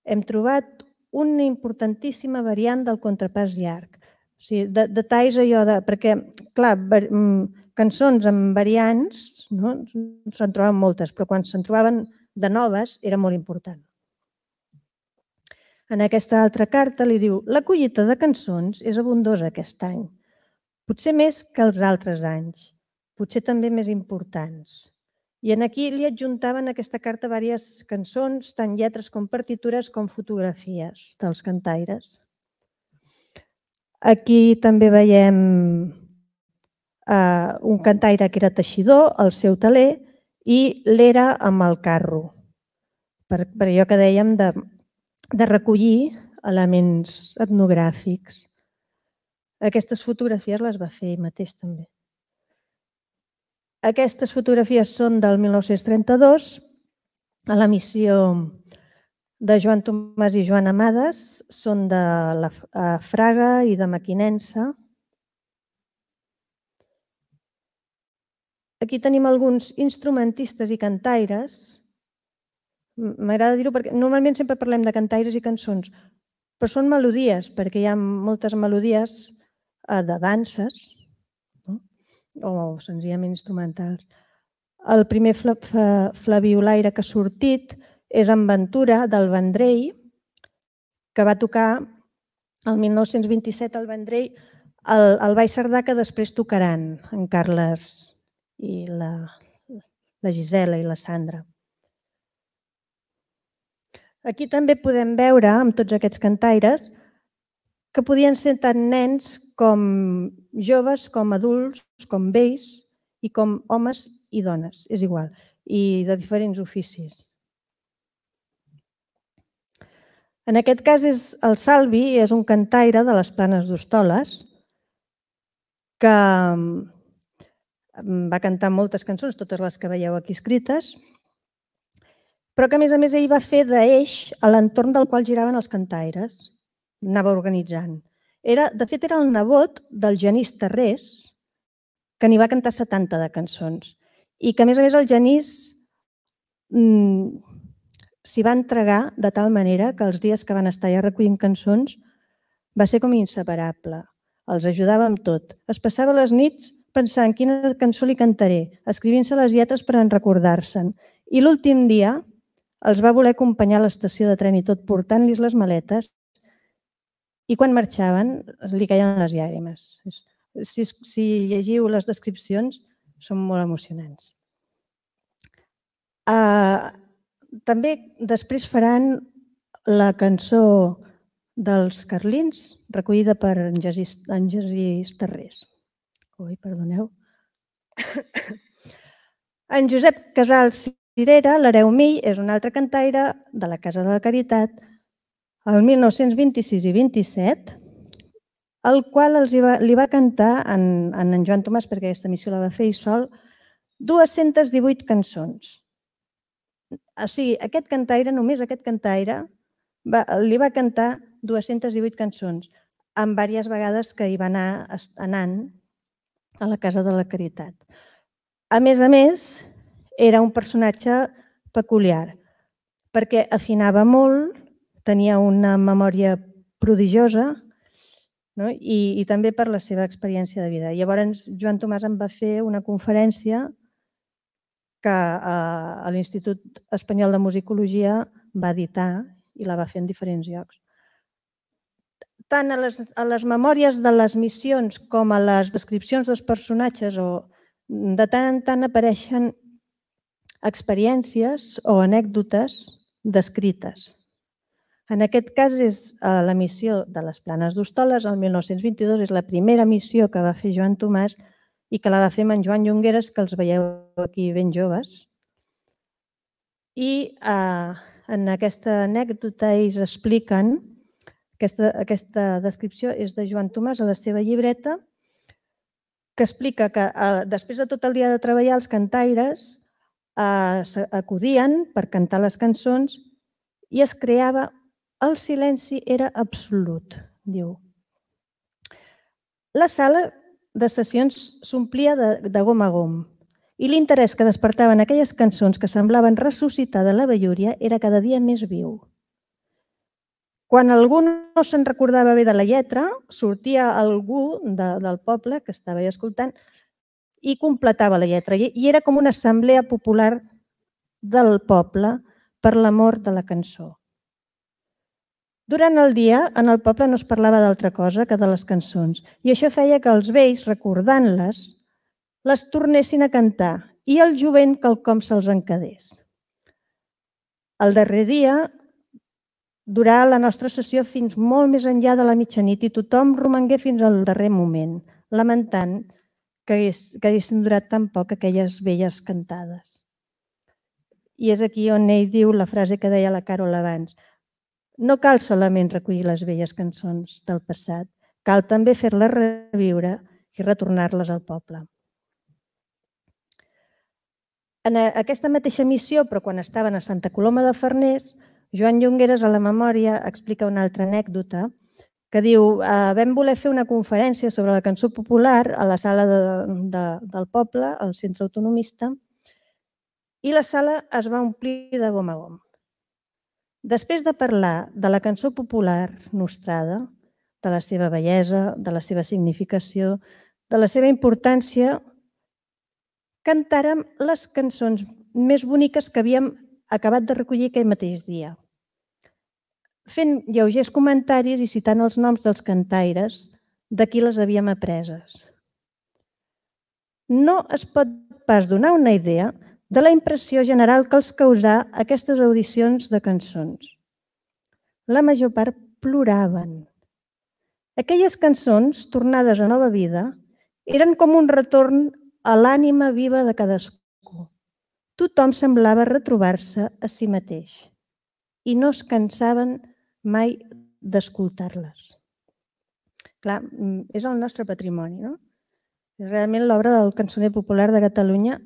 Hem trobat una importantíssima variant del contrapàs llarg. O sigui, de, detalls allò de... Perquè, clar, mm, cançons amb variants, no? se'n trobaven moltes, però quan se'n trobaven de noves era molt important. En aquesta altra carta li diu la collita de cançons és abundosa aquest any, potser més que els altres anys, potser també més importants. I en aquí li adjuntaven a aquesta carta diverses cançons, tant lletres com partitures com fotografies dels cantaires. Aquí també veiem uh, un cantaire que era teixidor, el seu taler, i l'era amb el carro. Per, per allò que dèiem de, de recollir elements etnogràfics. Aquestes fotografies les va fer ell mateix també. Aquestes fotografies són del 1932, a la missió de Joan Tomàs i Joan Amades, són de la Fraga i de Maquinensa. Aquí tenim alguns instrumentistes i cantaires. M'agrada dir-ho perquè normalment sempre parlem de cantaires i cançons, però són melodies, perquè hi ha moltes melodies eh, de danses, o senzillament instrumentals. El primer flaviolaire que ha sortit és en Ventura del Vendrell, que va tocar el 1927 al Vendrell el, el Baix Cerdà que després tocaran en Carles i la, la Gisela i la Sandra. Aquí també podem veure, amb tots aquests cantaires, que podien ser tant nens com joves, com adults, com vells i com homes i dones, és igual, i de diferents oficis. En aquest cas és el Salvi, és un cantaire de les planes d'Hostoles, que mm, va cantar moltes cançons, totes les que veieu aquí escrites, però que a més a més ell va fer d'eix a l'entorn del qual giraven els cantaires, anava organitzant. Era, de fet, era el nebot del Genís Terrés, que n'hi va cantar 70 de cançons. I que, a més a més, el Genís mmm, s'hi va entregar de tal manera que els dies que van estar allà recollint cançons va ser com inseparable. Els ajudava amb tot. Es passava les nits pensant quina cançó li cantaré, escrivint-se les lletres per en recordar-se'n. I l'últim dia, els va voler acompanyar a l'estació de tren i tot portant-los les maletes i quan marxaven li caien les llàgrimes. Si, si llegiu les descripcions, són molt emocionants. Uh, també després faran la cançó dels Carlins, recollida per en Jesís, en Jesís Terrés. Ui, perdoneu. En Josep Casals Cirera, l'hereu Mill, és un altre cantaire de la Casa de la Caritat, el 1926 i 27, el qual els va, li va cantar en, en, en Joan Tomàs, perquè aquesta missió la va fer i sol, 218 cançons. O sigui, aquest cantaire, només aquest cantaire, va, li va cantar 218 cançons, amb diverses vegades que hi va anar anant a la Casa de la Caritat. A més a més, era un personatge peculiar, perquè afinava molt, tenia una memòria prodigiosa no? I, i també per la seva experiència de vida. Llavors, Joan Tomàs em va fer una conferència que a, a l'Institut Espanyol de Musicologia va editar i la va fer en diferents llocs. Tant a les, a les memòries de les missions com a les descripcions dels personatges o de tant en tant apareixen experiències o anècdotes descrites. En aquest cas és eh, la missió de les planes d'Hostoles, el 1922, és la primera missió que va fer Joan Tomàs i que la va fer amb en Joan Llongueres, que els veieu aquí ben joves. I eh, en aquesta anècdota ells expliquen, aquesta, aquesta descripció és de Joan Tomàs a la seva llibreta, que explica que eh, després de tot el dia de treballar els cantaires eh, acudien per cantar les cançons i es creava, el silenci era absolut, diu. La sala de sessions s'omplia de, de gom a gom i l'interès que despertaven aquelles cançons que semblaven ressuscitar de la vellúria era cada dia més viu. Quan algú no se'n recordava bé de la lletra, sortia algú de, del poble que estava escoltant i completava la lletra. I era com una assemblea popular del poble per l'amor de la cançó. Durant el dia, en el poble no es parlava d'altra cosa que de les cançons i això feia que els vells, recordant-les, les tornessin a cantar i el jovent quelcom se'ls encadés. El darrer dia durà la nostra sessió fins molt més enllà de la mitjanit i tothom romangué fins al darrer moment, lamentant que, hagués, que haguessin durat tan poc aquelles velles cantades. I és aquí on ell diu la frase que deia la Carol abans. No cal solament recollir les velles cançons del passat, cal també fer-les reviure i retornar-les al poble. En aquesta mateixa missió, però quan estaven a Santa Coloma de Farners, Joan Llongueres a la memòria explica una altra anècdota que diu eh, vam voler fer una conferència sobre la cançó popular a la sala de, de, del poble, al centre autonomista, i la sala es va omplir de gom a gom. Després de parlar de la cançó popular nostrada, de la seva bellesa, de la seva significació, de la seva importància, cantàrem les cançons més boniques que havíem acabat de recollir aquell mateix dia fent lleugers comentaris i citant els noms dels cantaires de qui les havíem apreses. No es pot pas donar una idea de la impressió general que els causà aquestes audicions de cançons. La major part ploraven. Aquelles cançons, tornades a nova vida, eren com un retorn a l'ànima viva de cadascú. Tothom semblava retrobar-se a si mateix i no es cansaven mai d'escoltar-les. Clar, mm, és el nostre patrimoni, no? Realment l'obra del cançoner popular de Catalunya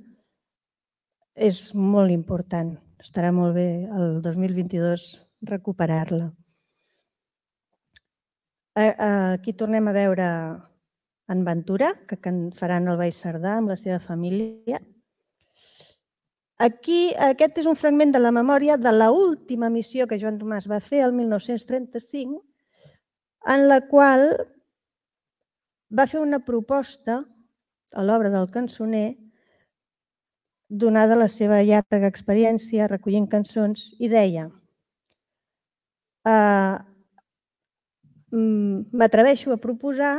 és molt important. Estarà molt bé el 2022 recuperar-la. Aquí tornem a veure en Ventura, que faran el Baix Cerdà amb la seva família. Aquí, aquest és un fragment de la memòria de la última missió que Joan Tomàs va fer el 1935, en la qual va fer una proposta a l'obra del cançoner donada la seva llarga experiència recollint cançons i deia uh, m'atreveixo a proposar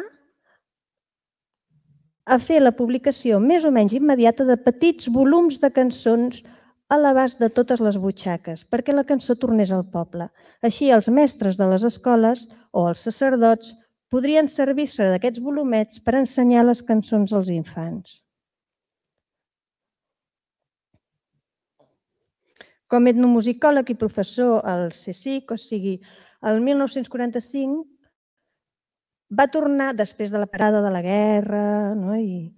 a fer la publicació més o menys immediata de petits volums de cançons a l'abast de totes les butxaques, perquè la cançó tornés al poble. Així, els mestres de les escoles o els sacerdots podrien servir-se d'aquests volumets per ensenyar les cançons als infants. Com etnomusicòleg i professor al CSIC, o sigui, el 1945 va tornar, després de la parada de la guerra, no? i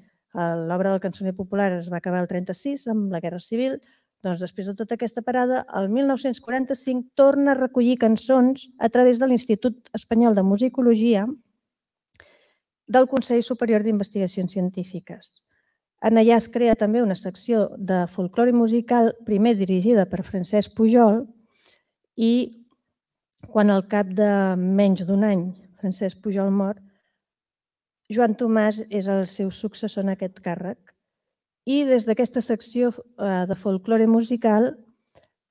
l'obra del cançoner popular es va acabar el 36 amb la Guerra Civil, doncs després de tota aquesta parada, el 1945 torna a recollir cançons a través de l'Institut Espanyol de Musicologia del Consell Superior d'Investigacions Científiques. En allà es crea també una secció de folclore musical, primer dirigida per Francesc Pujol, i quan al cap de menys d'un any Francesc Pujol mor, Joan Tomàs és el seu successor en aquest càrrec. I des d'aquesta secció eh, de folklore musical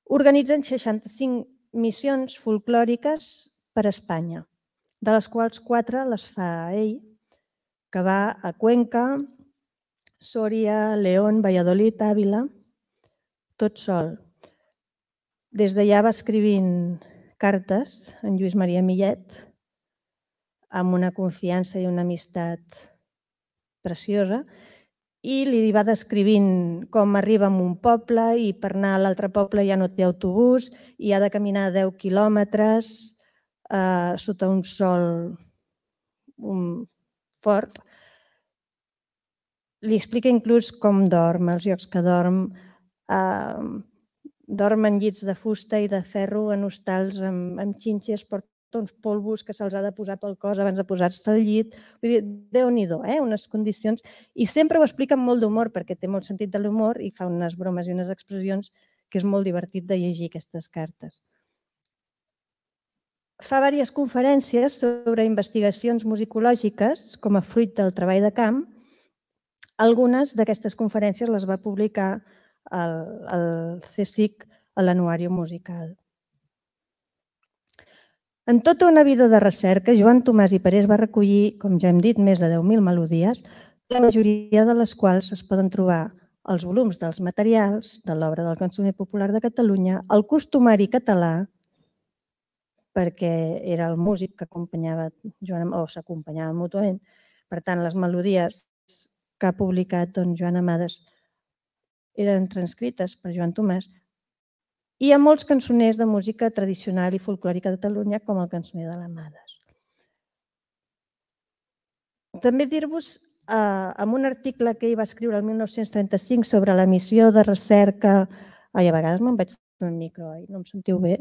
organitzen 65 missions folclòriques per a Espanya, de les quals quatre les fa ell, que va a Cuenca, Sòria, León, Valladolid, Àvila, tot sol. Des d'allà va escrivint cartes en Lluís Maria Millet amb una confiança i una amistat preciosa i li va descrivint com arriba a un poble i per anar a l'altre poble ja no té autobús i ha de caminar 10 quilòmetres eh, sota un sol un, fort. Li explica inclús com dorm, els llocs que dorm, eh, dorm en llits de fusta i de ferro en hostals amb, amb xinxes, porta uns polvos que se'ls ha de posar pel cos abans de posar-se al llit. Vull dir, déu nhi eh? unes condicions. I sempre ho explica amb molt d'humor, perquè té molt sentit de l'humor i fa unes bromes i unes expressions que és molt divertit de llegir aquestes cartes. Fa diverses conferències sobre investigacions musicològiques com a fruit del treball de camp. Algunes d'aquestes conferències les va publicar el, el CSIC a l'anuari musical. En tota una vida de recerca, Joan Tomàs i Parés va recollir, com ja hem dit, més de 10.000 melodies, la majoria de les quals es poden trobar als volums dels materials de l'obra del cançoner popular de Catalunya, el costumari català, perquè era el músic que acompanyava Joan, o s'acompanyava mútuament. Per tant, les melodies que ha publicat doncs, Joan Amades eren transcrites per Joan Tomàs, i hi ha molts cançoners de música tradicional i folclòrica de Catalunya, com el cançoner de l'Amades. També dir-vos, eh, amb un article que ell va escriure el 1935 sobre la missió de recerca... Ai, a vegades me'n vaig el micro, ai, no em sentiu bé?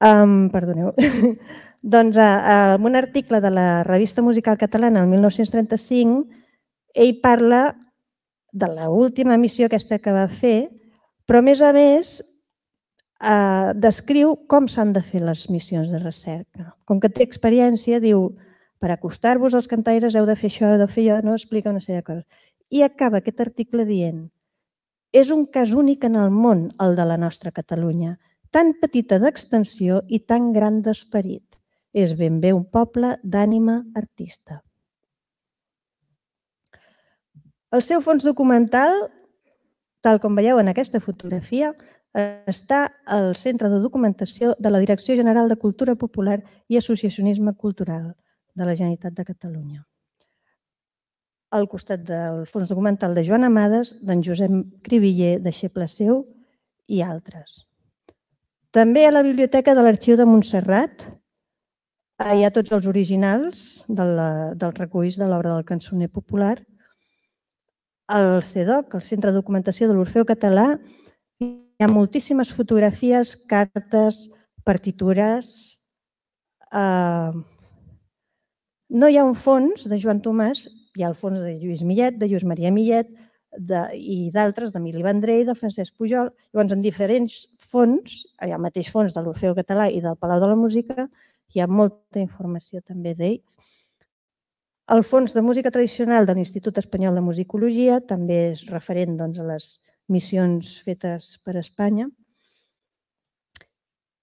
Um, perdoneu. doncs, en un article de la revista musical catalana el 1935, ell parla de l'última missió aquesta que va fer, però a més a més eh, descriu com s'han de fer les missions de recerca. Com que té experiència, diu, per acostar-vos als cantaires heu de fer això, heu de fer allò, no explica una sèrie de coses. I acaba aquest article dient és un cas únic en el món, el de la nostra Catalunya, tan petita d'extensió i tan gran d'esperit. És ben bé un poble d'ànima artista. El seu fons documental Tal com veieu en aquesta fotografia, està al Centre de Documentació de la Direcció General de Cultura Popular i Associacionisme Cultural de la Generalitat de Catalunya. Al costat del fons documental de Joan Amades, d'en Josep Cribiller, deixeble seu, i altres. També a la Biblioteca de l'Arxiu de Montserrat hi ha tots els originals del, del reculls de l'obra del cançoner popular. Al CEDOC, el Centre de Documentació de l'Orfeu Català, hi ha moltíssimes fotografies, cartes, partitures. Eh, no hi ha un fons de Joan Tomàs, hi ha el fons de Lluís Millet, de Lluís Maria Millet, de, i d'altres, d'Emili Vendrell, de Francesc Pujol. Llavors, en diferents fons, hi ha el mateix fons de l'Orfeo Català i del Palau de la Música, hi ha molta informació també d'ell. El Fons de Música Tradicional de l'Institut Espanyol de Musicologia també és referent doncs, a les missions fetes per Espanya.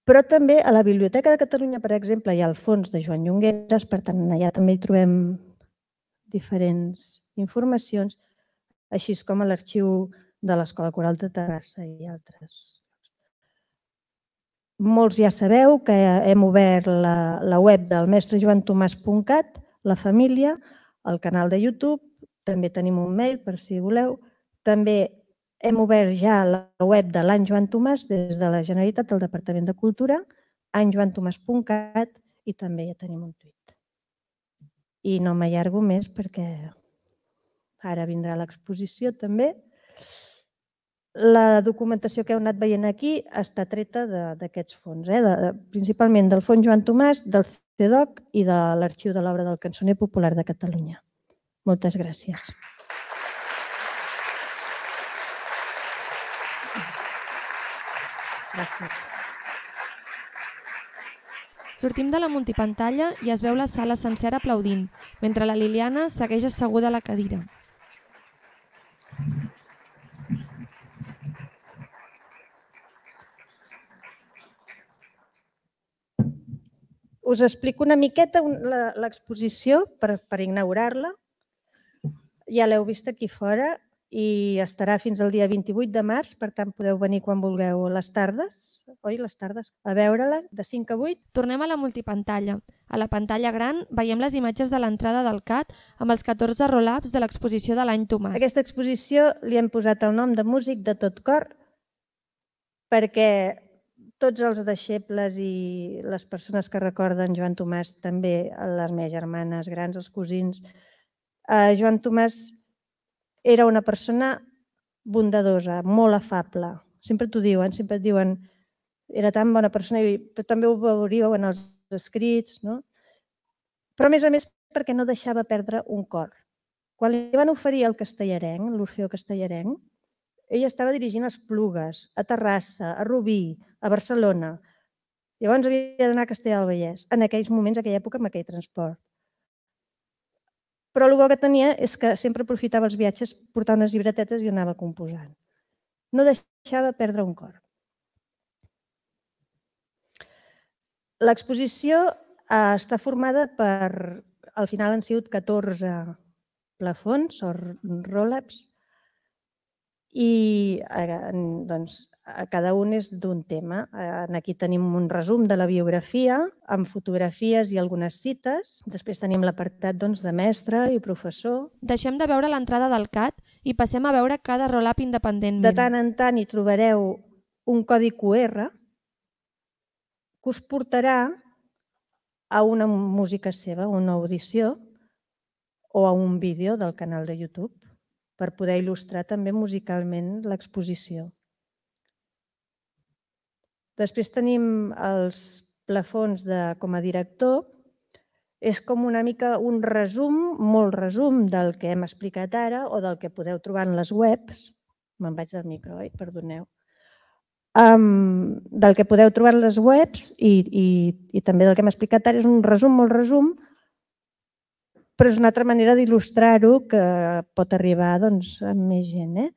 Però també a la Biblioteca de Catalunya, per exemple, hi ha el fons de Joan Llongueres, per tant, allà també hi trobem diferents informacions així com a l'arxiu de l'Escola Coral de Terrassa i altres. Molts ja sabeu que hem obert la, la web del mestrejoantomàs.cat, la família, el canal de YouTube, també tenim un mail per si voleu. També hem obert ja la web de l'any Joan Tomàs des de la Generalitat del Departament de Cultura, anyjoantomàs.cat i també ja tenim un tuit. I no m'allargo més perquè Ara vindrà l'exposició també. La documentació que heu anat veient aquí està treta d'aquests fons, eh? de, principalment del Fons Joan Tomàs, del CEDOC i de l'Arxiu de l'Obra del Cançoner Popular de Catalunya. Moltes gràcies. Gràcies. Sortim de la multipantalla i es veu la sala sencera aplaudint, mentre la Liliana segueix asseguda a la cadira. Us explico una miqueta l'exposició per, per inaugurar-la. Ja l'heu vist aquí fora i estarà fins al dia 28 de març, per tant podeu venir quan vulgueu les tardes, oi, les tardes, a veure-la de 5 a 8. Tornem a la multipantalla. A la pantalla gran veiem les imatges de l'entrada del CAT amb els 14 roll-ups de l'exposició de l'any Tomàs. Aquesta exposició li hem posat el nom de músic de tot cor perquè tots els deixebles i les persones que recorden Joan Tomàs, també les meves germanes grans, els cosins, eh, Joan Tomàs era una persona bondadosa, molt afable. Sempre t'ho diuen, sempre et diuen era tan bona persona, però també ho veuríeu en els escrits, no? Però a més a més perquè no deixava perdre un cor. Quan li van oferir el castellarenc, l'Orfeo castellarenc, ell estava dirigint les Plugues, a Terrassa, a Rubí, a Barcelona. Llavors havia d'anar a Castellà del Vallès, en aquells moments, en aquella època, amb aquell transport. Però el bo que tenia és que sempre aprofitava els viatges, portava unes llibretetes i anava composant. No deixava perdre un cor. L'exposició eh, està formada per, al final han sigut 14 plafons o roll-ups i doncs, cada un és d'un tema. Aquí tenim un resum de la biografia amb fotografies i algunes cites. Després tenim l'apartat doncs, de mestre i professor. Deixem de veure l'entrada del CAT i passem a veure cada roll-up independentment. De tant en tant hi trobareu un codi QR que us portarà a una música seva, una audició o a un vídeo del canal de YouTube per poder il·lustrar també musicalment l'exposició. Després tenim els plafons de, com a director. És com una mica un resum, molt resum del que hem explicat ara o del que podeu trobar en les webs. Me'n vaig del micro, oi? Perdoneu. Um, del que podeu trobar en les webs i, i, i també del que hem explicat ara és un resum, molt resum, però és una altra manera d'il·lustrar-ho que pot arribar doncs, amb més gent. Eh?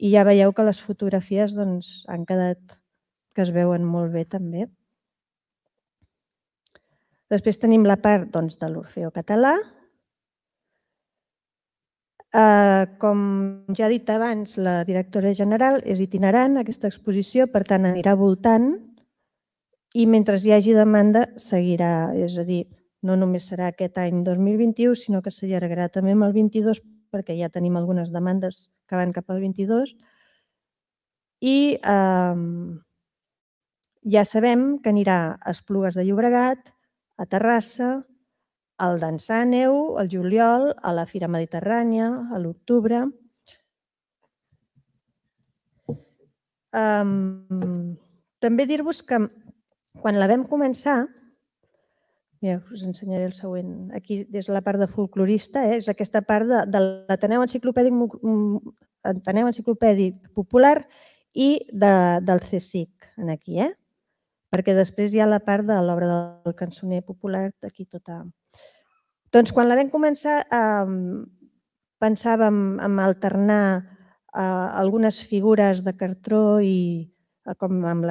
I ja veieu que les fotografies doncs, han quedat que es veuen molt bé també. Després tenim la part doncs, de l'Orfeo català. Eh, com ja he dit abans, la directora general és itinerant, aquesta exposició, per tant anirà voltant i mentre hi hagi demanda seguirà, és a dir, no només serà aquest any 2021, sinó que s'allargarà també amb el 22 perquè ja tenim algunes demandes que van cap al 22 i eh, ja sabem que anirà a Esplugues de Llobregat, a Terrassa, al Dansar Neu, al juliol, a la Fira Mediterrània, a l'octubre. Um, també dir-vos que quan la vam començar, mira, us ensenyaré el següent, aquí de la part de folclorista, eh, és aquesta part de, de l'Ateneu Enciclopèdic, Ateneu Enciclopèdic Popular i de, del CSIC, en aquí, eh? perquè després hi ha la part de l'obra del cançoner popular, aquí tota, doncs quan la vam començar eh, pensàvem en alternar eh, algunes figures de cartró i eh, com amb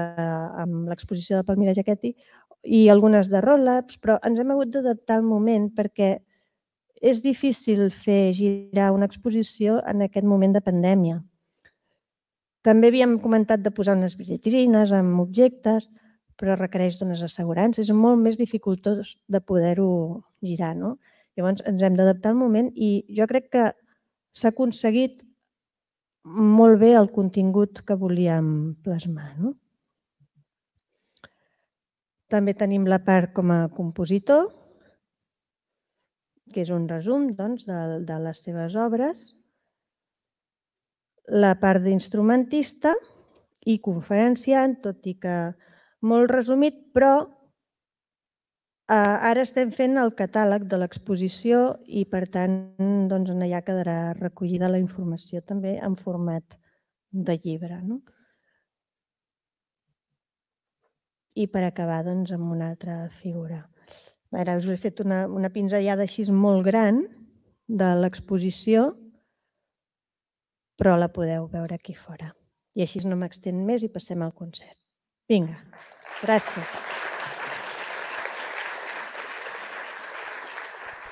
l'exposició de Palmira Jaquetti i algunes de roll-ups, però ens hem hagut d'adaptar al moment perquè és difícil fer girar una exposició en aquest moment de pandèmia. També havíem comentat de posar unes bitlletrines amb objectes, però requereix d'unes assegurances. És molt més dificultós de poder-ho girar. No? Llavors ens hem d'adaptar al moment i jo crec que s'ha aconseguit molt bé el contingut que volíem plasmar. No? També tenim la part com a compositor, que és un resum doncs, de, de les seves obres, la part d'instrumentista i conferenciant, tot i que molt resumit, però ara estem fent el catàleg de l'exposició i, per tant, doncs, allà quedarà recollida la informació també en format de llibre. No? I per acabar doncs, amb una altra figura. Ara us he fet una, una pinzellada així molt gran de l'exposició, però la podeu veure aquí fora. I així no m'extén més i passem al concert. Vinga, gràcies.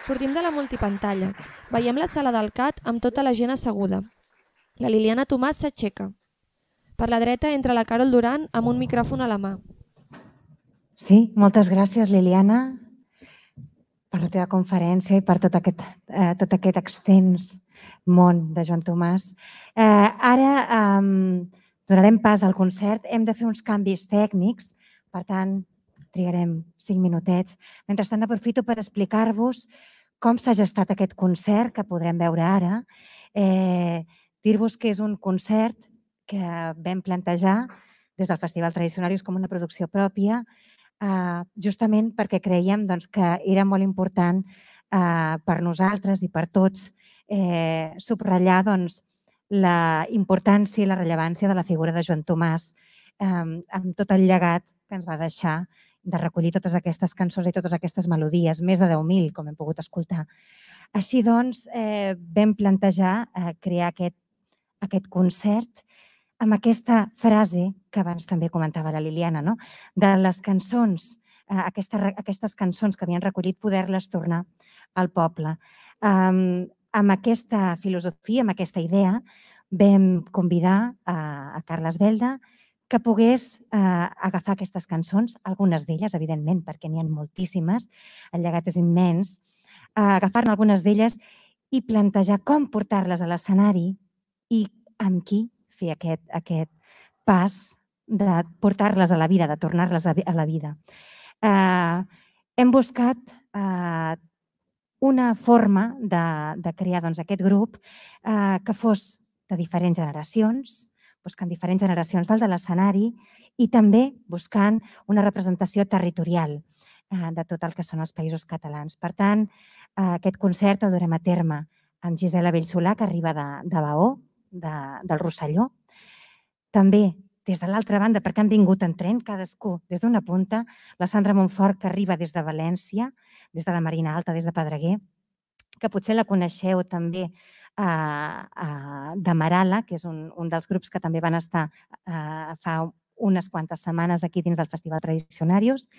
Sortim de la multipantalla. Veiem la sala del CAT amb tota la gent asseguda. La Liliana Tomàs s'aixeca. Per la dreta entra la Carol Duran amb un micròfon a la mà. Sí, moltes gràcies, Liliana, per la teva conferència i per tot aquest, eh, tot aquest extens món de Joan Tomàs. Eh, ara eh, donarem pas al concert. Hem de fer uns canvis tècnics, per tant, trigarem cinc minutets. Mentrestant, aprofito per explicar-vos com s'ha gestat aquest concert que podrem veure ara. Eh, Dir-vos que és un concert que vam plantejar des del Festival Tradicionaris com una producció pròpia, eh, justament perquè creiem doncs, que era molt important eh, per nosaltres i per tots eh, subratllar doncs, la importància i la rellevància de la figura de Joan Tomàs eh, amb tot el llegat que ens va deixar de recollir totes aquestes cançons i totes aquestes melodies, més de 10.000, com hem pogut escoltar. Així doncs, eh, vam plantejar eh, crear aquest, aquest concert amb aquesta frase que abans també comentava la Liliana, no? de les cançons, eh, aquesta, aquestes cançons que havien recollit, poder-les tornar al poble. Um, amb aquesta filosofia, amb aquesta idea, vam convidar a, a Carles Belda, que pogués eh, agafar aquestes cançons, algunes d'elles, evidentment, perquè n'hi ha moltíssimes, el llegat és immens, eh, agafar-ne algunes d'elles i plantejar com portar-les a l'escenari i amb qui fer aquest, aquest pas de portar-les a la vida, de tornar-les a, a la vida. Eh, hem buscat eh, una forma de, de crear doncs, aquest grup eh, que fos de diferents generacions, buscant diferents generacions del de l'escenari i també buscant una representació territorial eh, de tot el que són els països catalans. Per tant, eh, aquest concert el durem a terme amb Gisela Bellsolà, que arriba de, de Baó, de, del Rosselló. També des de l'altra banda, perquè han vingut en tren, cadascú des d'una punta, la Sandra Montfort, que arriba des de València, des de la Marina Alta, des de Pedreguer, que potser la coneixeu també eh, eh, de Marala, que és un, un dels grups que també van estar eh, fa unes quantes setmanes aquí dins del Festival Tradicionarius.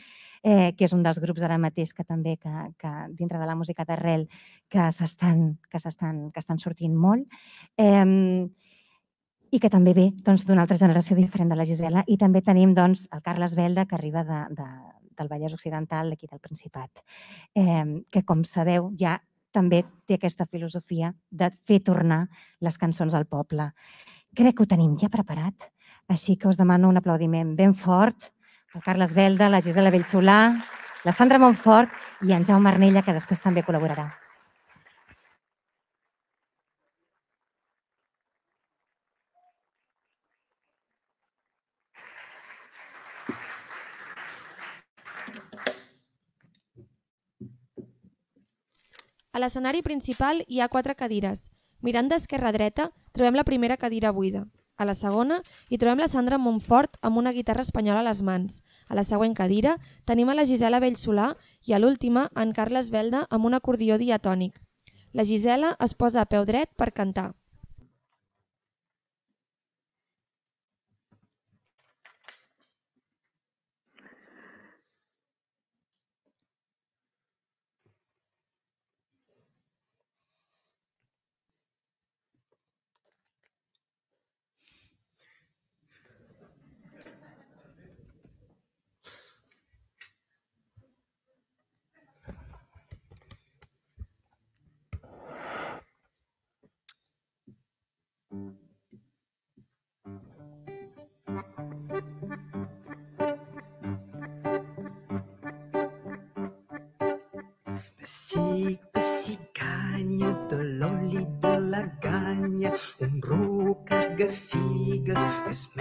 Eh, que és un dels grups ara mateix que també que, que dintre de la música d'arrel que s'estan que s'estan que estan sortint molt. Eh, i que també ve doncs, d'una altra generació diferent de la Gisela. I també tenim doncs, el Carles Belda, que arriba de, de, del Vallès Occidental, d'aquí del Principat, eh, que, com sabeu, ja també té aquesta filosofia de fer tornar les cançons al poble. Crec que ho tenim ja preparat, així que us demano un aplaudiment ben fort al Carles Belda, la Gisela Bellsolà, la Sandra Montfort i en Jaume Arnella, que després també col·laborarà. A l'escenari principal hi ha quatre cadires. Mirant d'esquerra a dreta trobem la primera cadira buida. A la segona hi trobem la Sandra Montfort amb una guitarra espanyola a les mans. A la següent cadira tenim a la Gisela Bellsolà i a l'última en Carles Belda amb un acordió diatònic. La Gisela es posa a peu dret per cantar.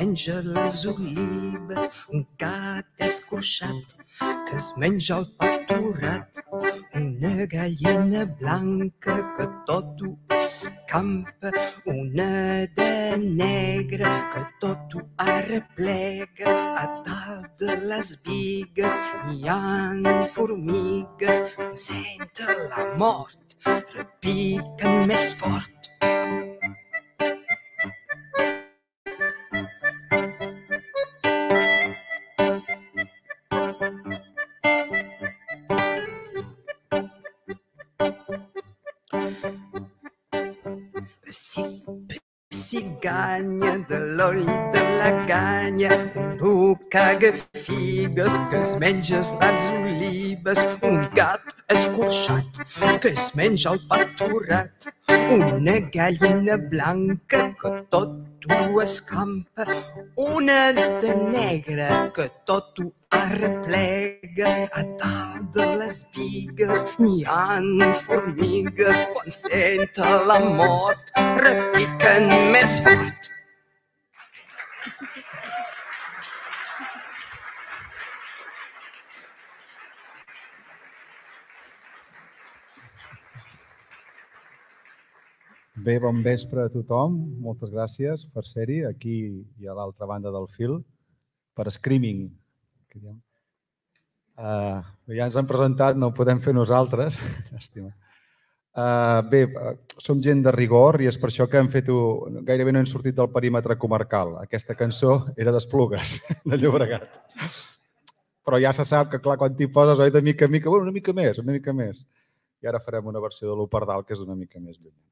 Menja les olives, un gat escorxat que es menja el paturat, una gallina blanca que tot ho escampa, una de negra que tot ho arreplega, a dalt de les vigues hi han formigues, senta la mort, repiquen més fort. Pessi, ruc caga figues que es menja les olives, un gat escorxat que es menja el paturat, una gallina blanca que tot ho escampa, una de negra que tot ho arreplega, a dalt de les vigues n'hi han formigues, quan senta la mort repiquen més fort. Bé, bon vespre a tothom. Moltes gràcies per ser-hi aquí i a l'altra banda del fil per Screaming. Uh, ja ens han presentat, no ho podem fer nosaltres. Llàstima. Uh, bé, uh, som gent de rigor i és per això que hem fet un... gairebé no hem sortit del perímetre comarcal. Aquesta cançó era d'Esplugues, de Llobregat. Però ja se sap que, clar, quan t'hi poses, oi, de mica en mica, bueno, una mica més, una mica més. I ara farem una versió de l'Operdal, que és una mica més llunyana.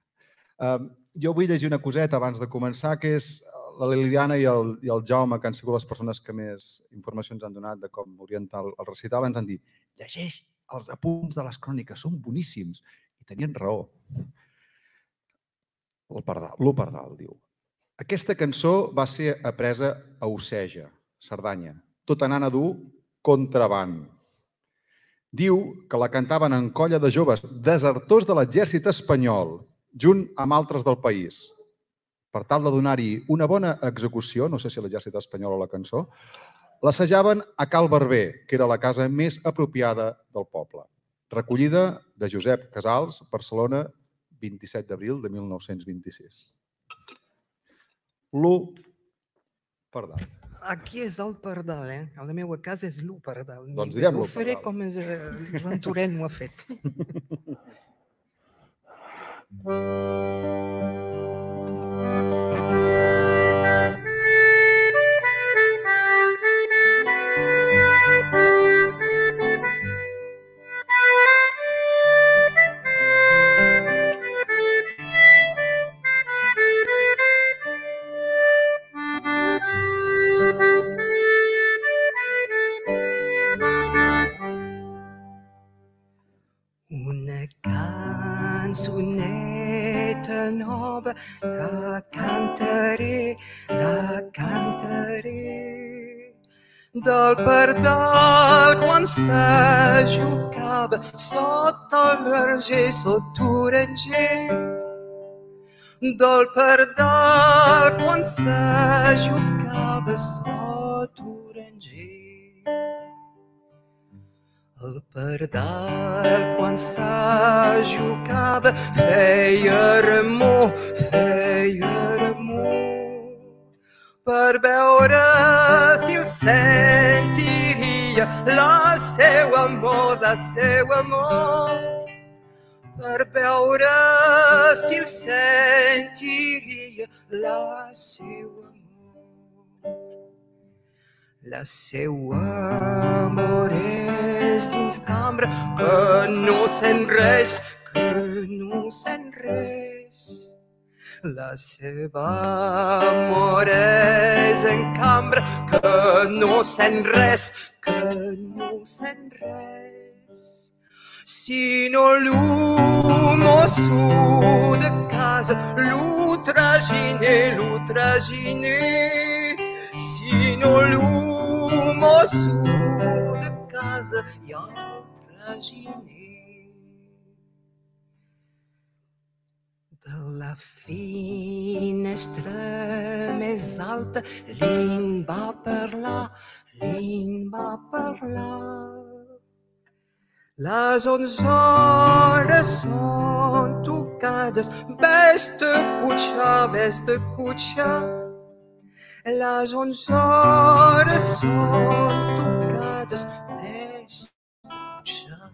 Uh, jo vull llegir una coseta abans de començar, que és la Liliana i el, i el Jaume, que han sigut les persones que més informació ens han donat de com orientar el, el recital, ens han dit llegeix els apunts de les cròniques, són boníssims. I tenien raó. L'Operdal diu aquesta cançó va ser apresa a Oceja, Cerdanya, tot anant a dur contraband. Diu que la cantaven en colla de joves desertors de l'exèrcit espanyol, junt amb altres del país. Per tal de donar-hi una bona execució, no sé si l'exèrcit espanyol o la cançó, l'assajaven a Cal Barber, que era la casa més apropiada del poble. Recollida de Josep Casals, Barcelona, 27 d'abril de 1926. L'1 per dalt. Aquí és el pardal, eh? A la meva casa és l'u pardal. Doncs direm Ho l'u faré pardal. com és, eh, Joan Torent ho ha fet. Música la cantaré, la cantaré. Del pardal quan se jugava sota l'arger, sota l'oranger. Del pardal quan se jugava sota l'oranger. El pardal quan se jugava feia remor, feia remor per veure si el sentiria la seu amor, la seu amor. Per veure si el sentiria la seu amor. La seua amor és dins cambra que no sent res, que no sent res. La seva amor és en cambra que no sent res, que no sent res. Si no l'humosso de casa, lo traginer, lo traginer. Si no l'humosso de casa, ja el traginer. De la finestra més alta li'n va parlar, li'n va parlar. Les onze hores són tocades, vés-te cotxar, vés-te cotxar. Les onze hores són tocades, vés-te cotxar.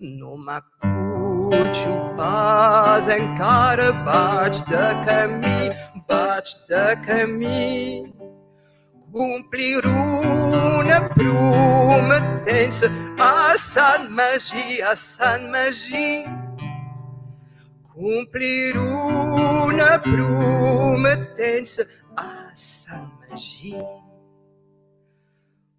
No m'acutxo pas, encara vaig de camí, vaig de camí. Complir una prometença a Sant Magí, a Sant Magí. Complir una prometença a Sant Magí.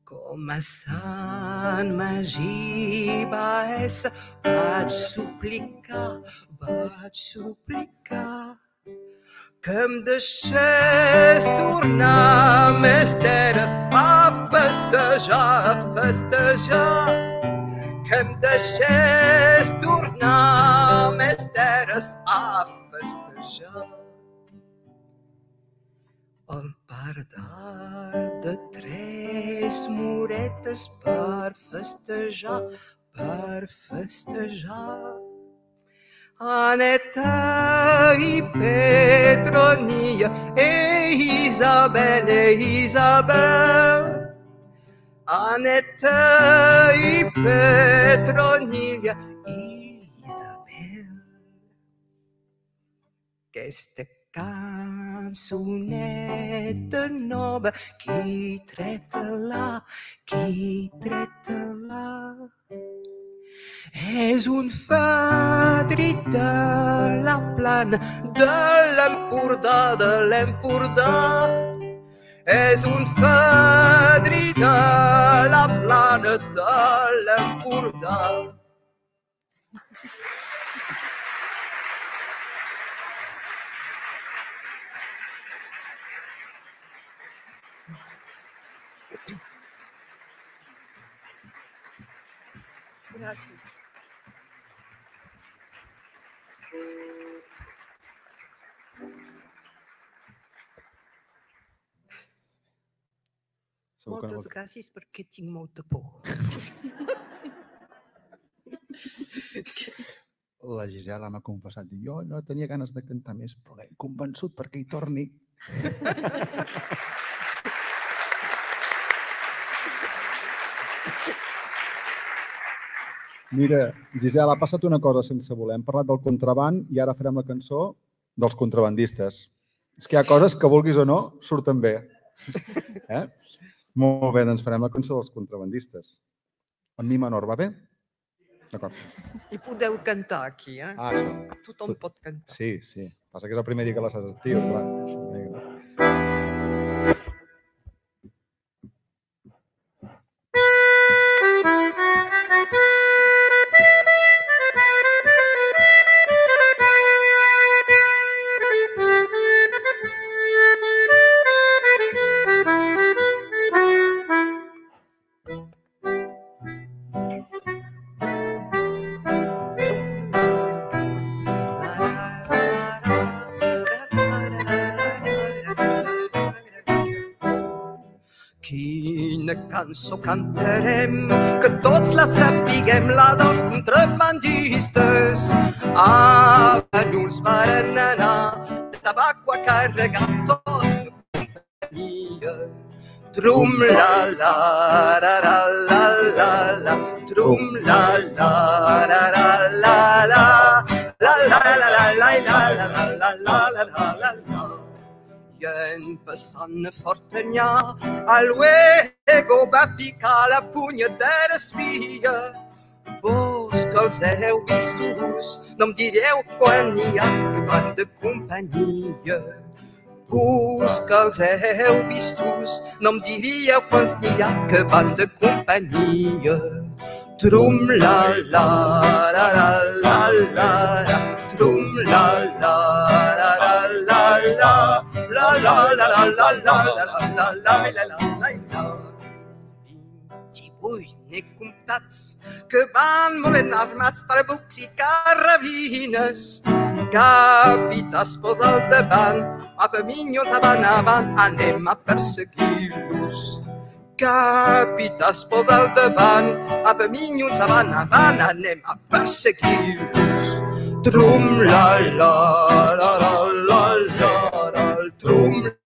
Com a Sant Magí va essa, vaig suplicar, vaig suplicar que em deixés tornar més teres a festejar, a festejar. Que em deixés tornar més teres a festejar. El pardal de tres moretes per festejar, per festejar. Aneta i Petronia, e Isabel, e Isabel. Aneta i Petronia, Isabel. Cançoneta nova, qui treta-la, qui treta-la. És un fadrí de la plana, de l'Empordà, de l'Empordà. És un fadrí de la plana, de l'Empordà. Gràcies. Segur que no Moltes vol- gràcies perquè tinc molta por. La Gisela m'ha confessat, jo no tenia ganes de cantar més, però l'he convençut perquè hi torni. Mira, Gisela, ha passat una cosa sense voler. Hem parlat del contraband i ara farem la cançó dels contrabandistes. És que hi ha coses que, vulguis o no, surten bé. Eh? Molt bé, doncs farem la cançó dels contrabandistes. En mi menor, va bé? D'acord. I podeu cantar aquí, eh? Ah, això. Tothom pot cantar. Sí, sí. Passa que és el primer dia que la saps, tio, clar. Cançó cantarem, que tots la sapiguem, la dels contrabandistes. A Banyuls varen anar, de tabac a carregar tot companyia. Trum la la la la la la la Trum la la la La la la la la la la la la la la la la la I en passant a Fortanyà a luego va picar la punyetera espia Vos que heu vistos no em direu quan n'hi ha que van de companyia Vos que heu no van. Trum la la la la la la la la 28 n'he comptats que van molt armats trabucs i carrabines capità es posa al davant, a minyons avant avant, anem a perseguir-los. Capità es posa al davant, a minyons avant avant, anem a perseguir-los. Trum la la la la la la la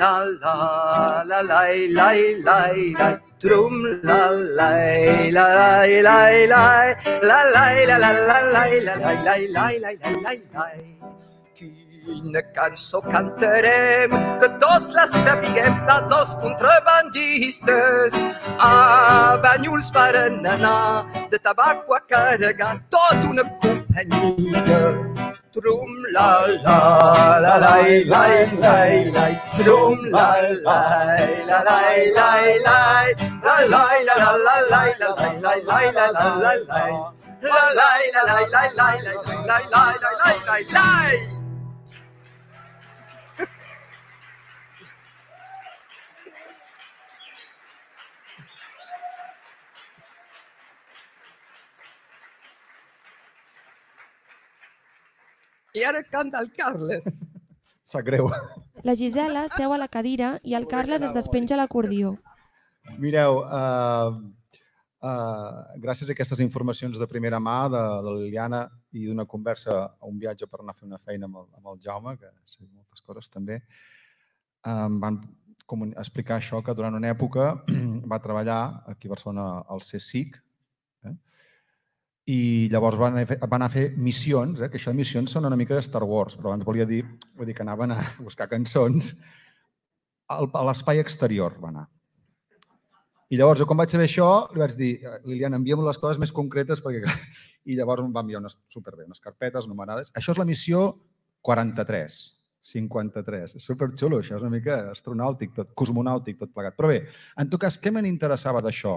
la Trum la la la la la la la Trum la la la la la la la la la la la la la la la la la la la Quina cançó cantarem, que tots la sapiguem, la dels contrabandistes. A Banyuls varen anar, de tabac a carregar, tot una companyia. Trum la la la la la la la Trum la la la la la la La la la la la la la la la la la la la I ara canta el Carles. Sap greu. La Gisela seu a la cadira i el Carles es despenja l'acordió. Mireu, uh, uh, gràcies a aquestes informacions de primera mà de la Liliana i d'una conversa a un viatge per anar a fer una feina amb el, amb el Jaume, que sé moltes coses també, em van comun- explicar això, que durant una època va treballar aquí a Barcelona al CSIC, eh? I llavors van a fer, van a fer missions, eh? que això de missions són una mica de Star Wars, però abans volia dir, vull dir que anaven a buscar cançons a l'espai exterior, va anar. I llavors, jo quan vaig saber això, li vaig dir, Liliana, envia'm les coses més concretes perquè... I llavors em va enviar unes, superbé, unes carpetes numerades. Això és la missió 43, 53. És superxulo, això és una mica astronàutic, tot, cosmonàutic, tot plegat. Però bé, en tot cas, què me n'interessava d'això?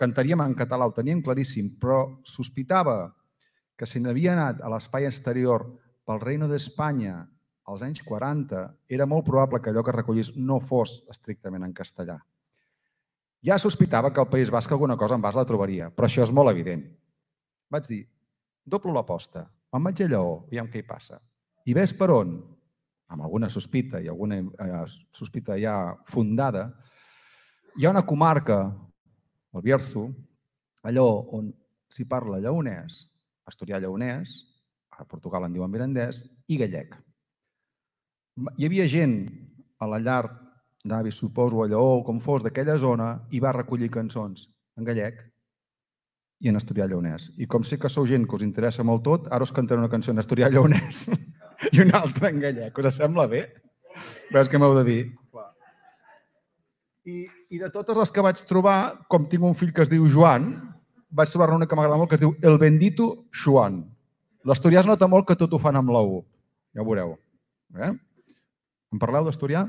Cantaríem en català, ho teníem claríssim, però sospitava que si n'havia anat a l'espai exterior pel Reino d'Espanya als anys 40, era molt probable que allò que recollís no fos estrictament en castellà. Ja sospitava que al País Basc alguna cosa en Basc la trobaria, però això és molt evident. Vaig dir, doblo l'aposta, me'n vaig a Lleó, aviam què hi passa. I ves per on, amb alguna sospita i alguna eh, sospita ja fundada, hi ha una comarca, el Bierzo, allò on s'hi parla lleonès, asturià lleonès, a Portugal en diuen mirandès, i gallec. Hi havia gent a la llar d'avi, suposo, a Lleó, com fos, d'aquella zona, i va recollir cançons en gallec i en asturià lleonès. I com sé que sou gent que us interessa molt tot, ara us cantaré una cançó en asturià lleonès i una altra en gallec. Us sembla bé? Veus què m'heu de dir? I, I de totes les que vaig trobar, com tinc un fill que es diu Joan, vaig trobar una que m'agrada molt que es diu El bendito Joan. L'asturià es nota molt que tot ho fan amb la U. Ja ho veureu. Eh? En parleu d'asturià?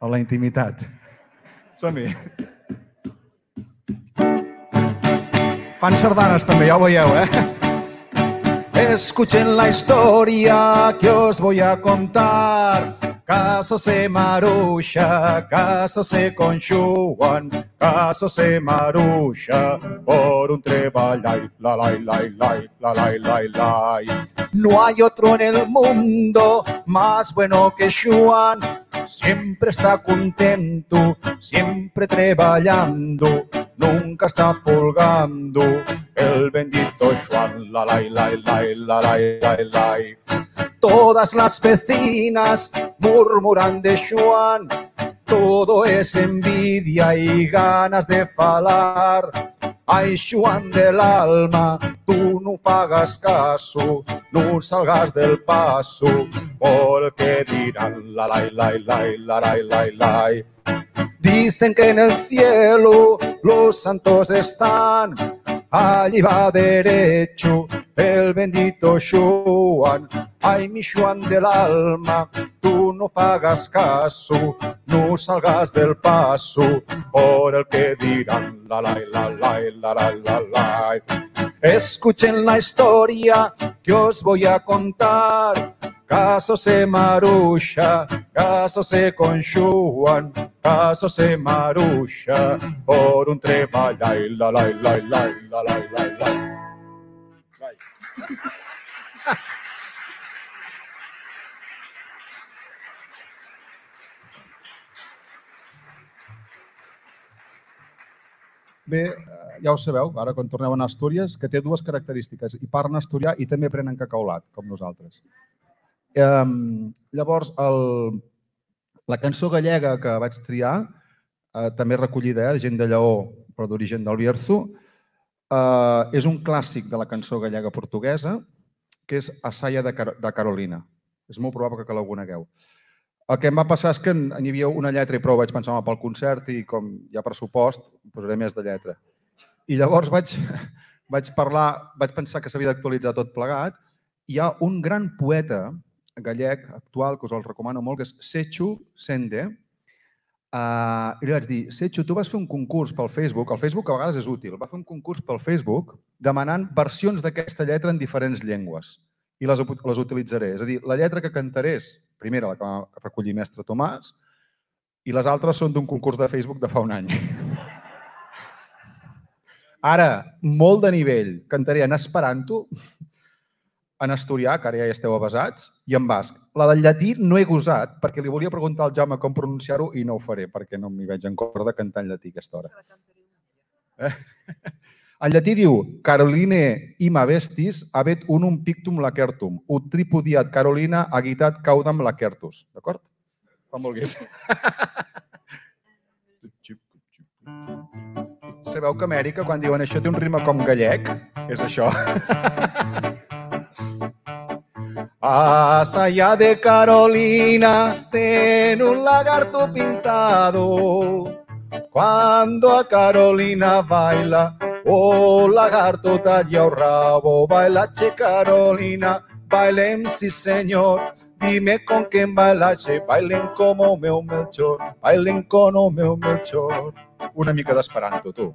A la intimitat. Som-hi. Fan sardanes també, ja ho veieu, eh? Escuchen la historia que os voy a contar. Caso se marulla, caso se conjugan, caso se marulla por un trebalay, la lay, lay, lay, la lay, lay. No hay otro en el mundo más bueno que Juan, siempre está contento, siempre trabajando, nunca está folgando. El bendito Juan, la la la la la la la. Todas las vecinas murmuran de Juan, todo es envidia y ganas de falar. Ay, Juan del alma, tú no pagas caso, no salgas del paso, porque dirán la la la la la la la la. Dicen que en el cielo los santos están, allí va derecho el bendito Juan. Ay, mi Juan del alma, tú no pagas caso, no salgas del paso por el que dirán la la la la la la la la. Escuchen la historia que os voy a contar. Caso se Marusha, caso se con Juan, caso se Marusha, por un treballar, la la la la la la la la. Bé, eh, ja ho sabeu, ara quan torneu a Astúries, que té dues característiques. I parlen asturià i també prenen cacaulat, com nosaltres. Um, llavors, el, la cançó gallega que vaig triar, eh, també recollida, eh, gent de Lleó, però d'origen del Bierzo, eh, és un clàssic de la cançó gallega portuguesa, que és Assaia de, Car de Carolina. És molt probable que la conegueu. El que em va passar és que n'hi havia una lletra i prou vaig pensar home, pel concert i com hi ha pressupost, posaré més de lletra. I llavors vaig, vaig parlar, vaig pensar que s'havia d'actualitzar tot plegat. Hi ha un gran poeta gallec actual que us el recomano molt, que és Sechu Sende. Uh, I li vaig dir, Sechu, tu vas fer un concurs pel Facebook, el Facebook a vegades és útil, va fer un concurs pel Facebook demanant versions d'aquesta lletra en diferents llengües i les, les utilitzaré. És a dir, la lletra que cantarés primera la que va recollir mestre Tomàs, i les altres són d'un concurs de Facebook de fa un any. Ara, molt de nivell. Cantaré en esperanto, en asturià, que ara ja hi esteu avasats, i en basc. La del llatí no he gosat, perquè li volia preguntar al Jaume com pronunciar-ho i no ho faré, perquè no m'hi veig en cor de cantar en llatí aquesta hora. Eh? En llatí diu Caroline ima vestis habet unum pictum lacertum, ut tripudiat Carolina agitat caudam lacertus. D'acord? Com vulguis. Sabeu que Amèrica, quan diuen això té un rima com gallec? És això. Asaya de Carolina ten un lagarto pintado. Cuando a Carolina baila, Oh, lagarto talla o rabo, bailache Carolina, bailen sí señor, dime con quién bailache, bailen como meu Melchor, bailen con o meu Melchor. Una mica d'esperanto, tu.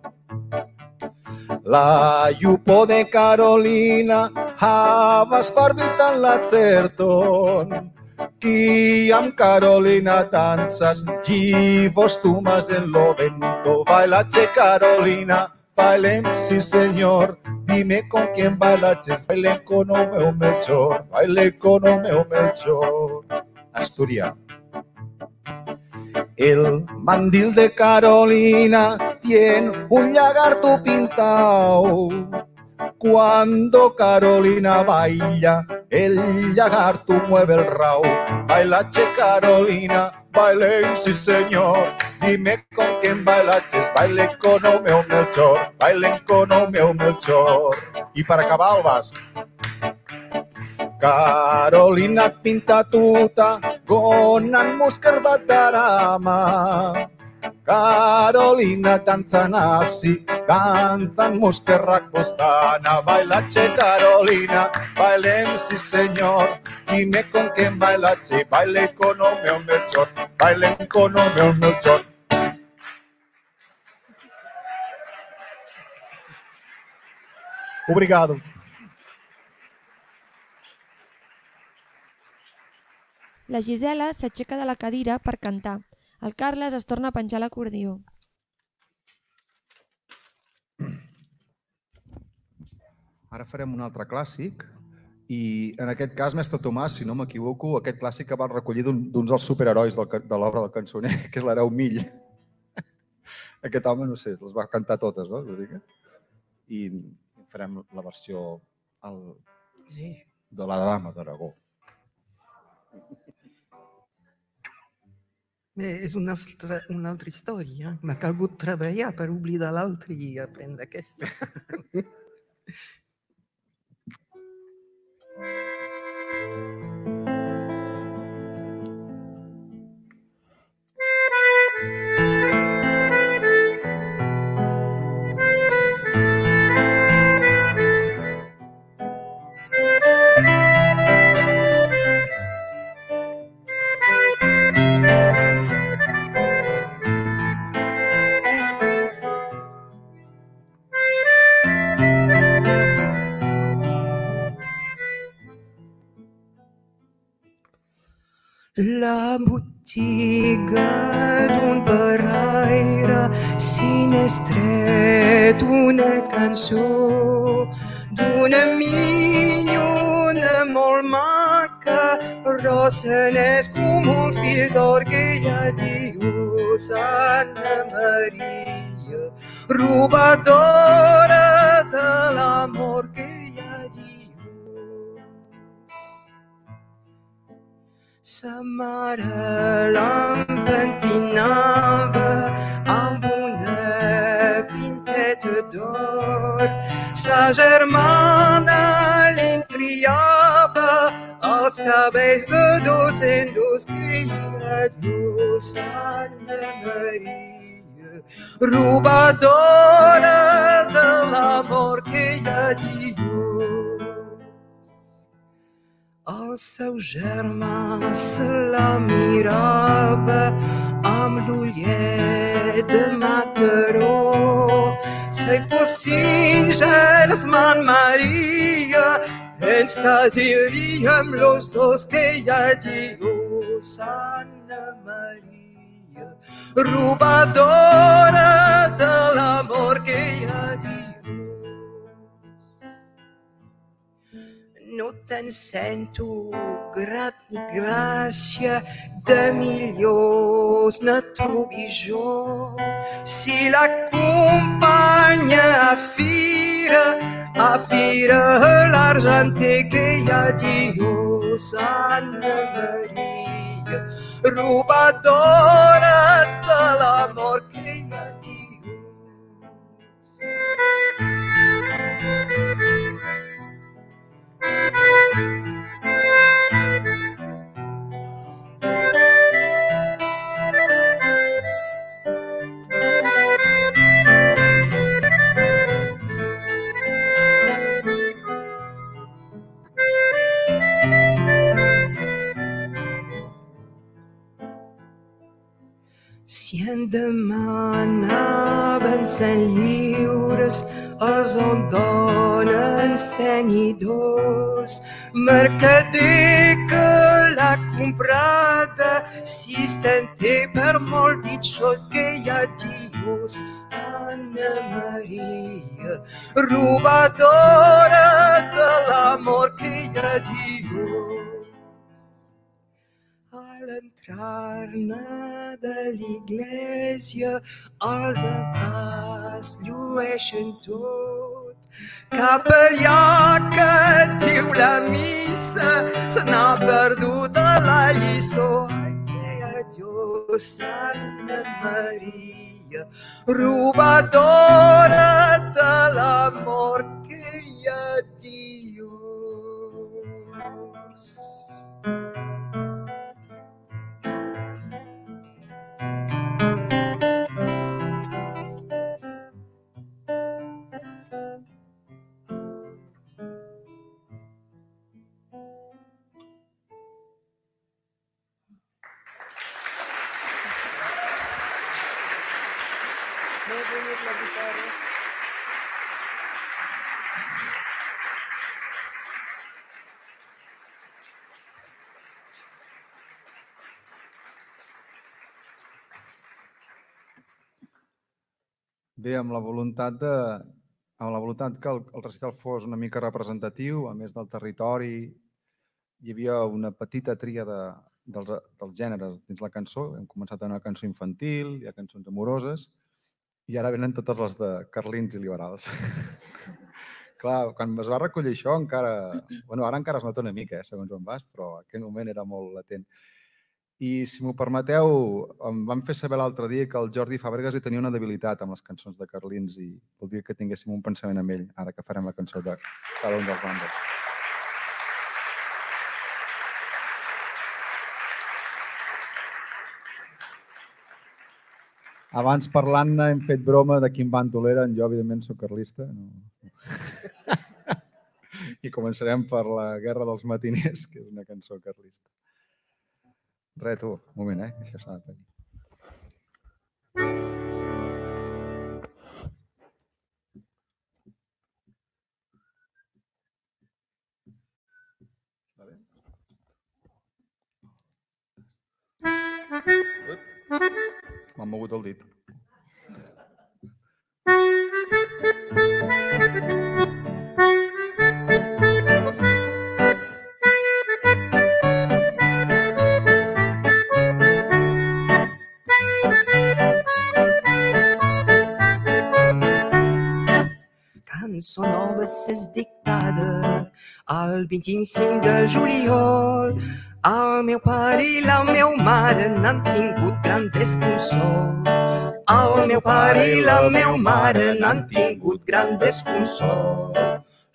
La llupo de Carolina, habas parvitan la certon, Qui amb Carolina danzas, givos tumas en lo vento, bailache Carolina, Bailem, sí señor, dime con quién bailaches, baile con o meu melchor, baile con o meu melchor. Asturias. El mandil de Carolina tiene un lagarto pintado. Cuando Carolina baila, el lagarto mueve el rao. Bailache Carolina, baile, sí señor. Dime con quién bailaches, baile con o meu Melchor, baile con o meu Melchor. Y para acabar, vas. Karolinak pintatuta gonan musker bat darama. Karolina tantzan hasi, tantzan muskerrak bostana, bailatxe Karolina, bailen si señor, dime con quien bailatxe, baile econome un melchor, baile econome un melchor. Obrigado. La Gisela s'aixeca de la cadira per cantar. El Carles es torna a penjar l'acordió. Ara farem un altre clàssic i en aquest cas, Mestre Tomàs, si no m'equivoco, aquest clàssic que va recollir d'un- d'uns dels superherois del, de l'obra del cançoner, que és l'hereu Mill. Aquest home, no sé, les va cantar totes, no? I farem la versió el, Sí. de la dama d'Aragó. Bé, és una altra, una altra història. M'ha calgut treballar per oblidar l'altra i aprendre aquesta. La botiga d'un paraire sinestret, una cançó d'una minyona molt maca, rosa n'és com un fil d'or que ja diu Santa Maria, robadora de l'amor que Sa mare l'empentinava amb una pinteta d'or. Sa germana l'intriava els cabells de dos en dos que hi ha Dios, Santa Maria, robadora de l'amor que hi ha Dios. El seu germà se la mirava amb l'ullet de Mataró. Si fossin germans Maria, ens casaríem los dos que ja diu Santa Maria, robadora de l'amor que ja diu. No te'n sento. Grat ni gràcia, de millors no trobi jo. Si l'acompanya a fira, a fira l'argenter que hi ha diu Santa Maria, robadora de l'amor que hi ha diu. Si en demanaven cent lliures, els en donen cent i dos. Mercader que l'ha comprada, si senté per molt bitxos que hi ha dius. Anna Maria, robadora de l'amor que hi ha dius. Al entrar-ne de l'iglésia, al deltas llueixen tot. Cap allà que diu la missa, se n'ha perdut la lliçó. Ai, Santa Maria, robadora de l'amor que hi ha Bé, amb la voluntat de, amb la voluntat que el, el recital fos una mica representatiu, a més del territori, hi havia una petita tria de, dels, dels gèneres dins la cançó. Hem començat amb una cançó infantil, hi ha cançons amoroses, i ara venen totes les de carlins i liberals. Clar, quan es va recollir això encara... bueno, ara encara es nota una mica, eh, segons on vas, però en aquell moment era molt latent. I, si m'ho permeteu, em van fer saber l'altre dia que el Jordi Fàbregas hi tenia una debilitat amb les cançons de Carlins i voldria que tinguéssim un pensament amb ell, ara que farem la cançó de cada un dels bandes. Abans parlant hem fet broma de quin bàndol eren. Jo, evidentment, sóc carlista. No. I començarem per la Guerra dels Matiners, que és una cançó carlista. Re, tu, un moment, eh? Això s'ha de tenir. M'ha mogut el dit. Nova s'és dictada el 25 de juliol. El meu pare i la meva mare n'han tingut gran desconsol. El meu pare i la meva mare n'han tingut gran desconsol.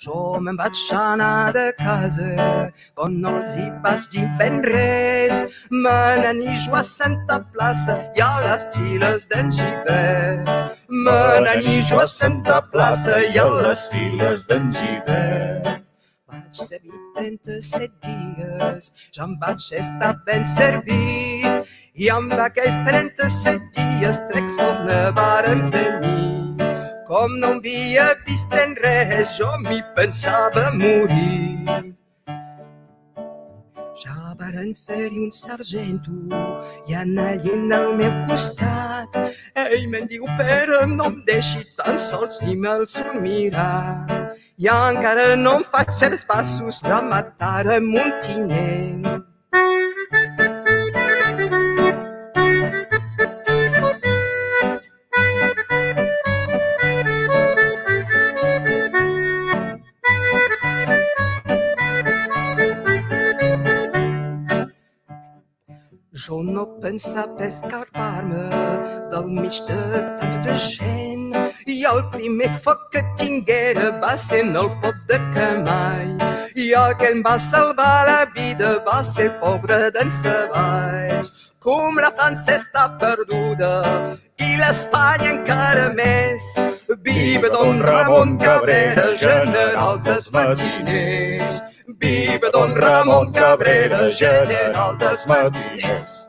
Jo me'n vaig anar de casa, quan no els hi vaig dir ben res. Me n'anijo a Santa Plaça i a les files d'en Gibert. Me n'anijo a Santa Plaça i a les files d'en Gibert. Vaig servir 37 dies, ja em vaig estar ben servit. I amb aquells 37 dies trecs sols ne varen tenir. Com no havia vist en res, jo m'hi pensava morir. Ja varen fer-hi un sargento i anar allà al meu costat. Ell me'n diu, però no em deixi tan sols ni me'ls un mirat. I encara no em faig certs passos de matar amb un tinent. Jo no pensava escarpar-me del mig de tanta de gent i el primer foc que tinguera va ser en el pot de Camai i el que em va salvar la vida va ser el pobre d'en Savalls. Com la França està perduda i l'Espanya encara més. Viva Don Ramon Cabrera, general dels matiners. Viva Don Ramon Cabrera, general dels matiners.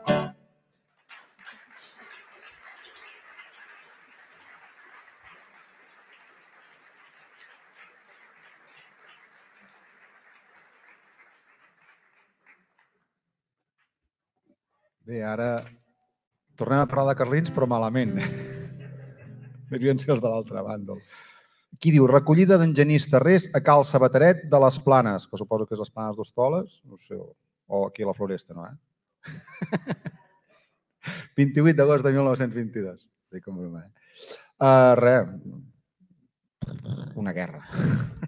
Bé, ara tornem a parlar de Carlins, però malament. Devien ser els de l'altra banda. Qui diu, recollida d'enginyers terrers a Cal Sabateret de les Planes, que suposo que és les Planes d'Hostoles, no sé, o aquí a la Floresta, no, eh? 28 d'agost de 1922. Sí, com broma, eh? Uh, res, una guerra.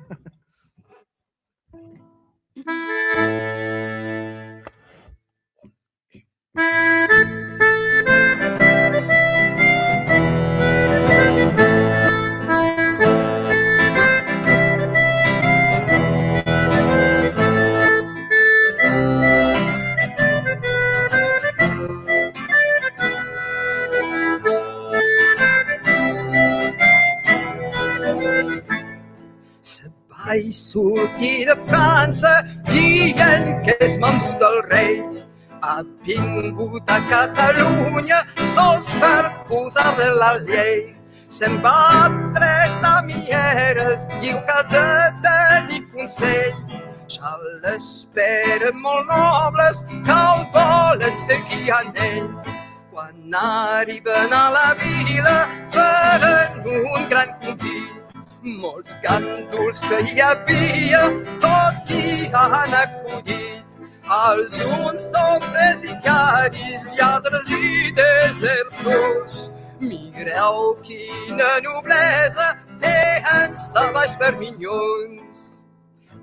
Se vaig sortir de França dient que és mandut del rei. Ha vingut a Catalunya sols per posar-li la llei. Se'n va tractar mieres, diu que ha de tenir consell. Ja l'esperen molt nobles que el volen seguir en ell. Quan arriben a la vila faran un gran convit. Molts gàndols que hi havia, tots hi han acollit. Els uns són presidiaris, lladres i desertors. Mireu quina noblesa tenen baix per minyons.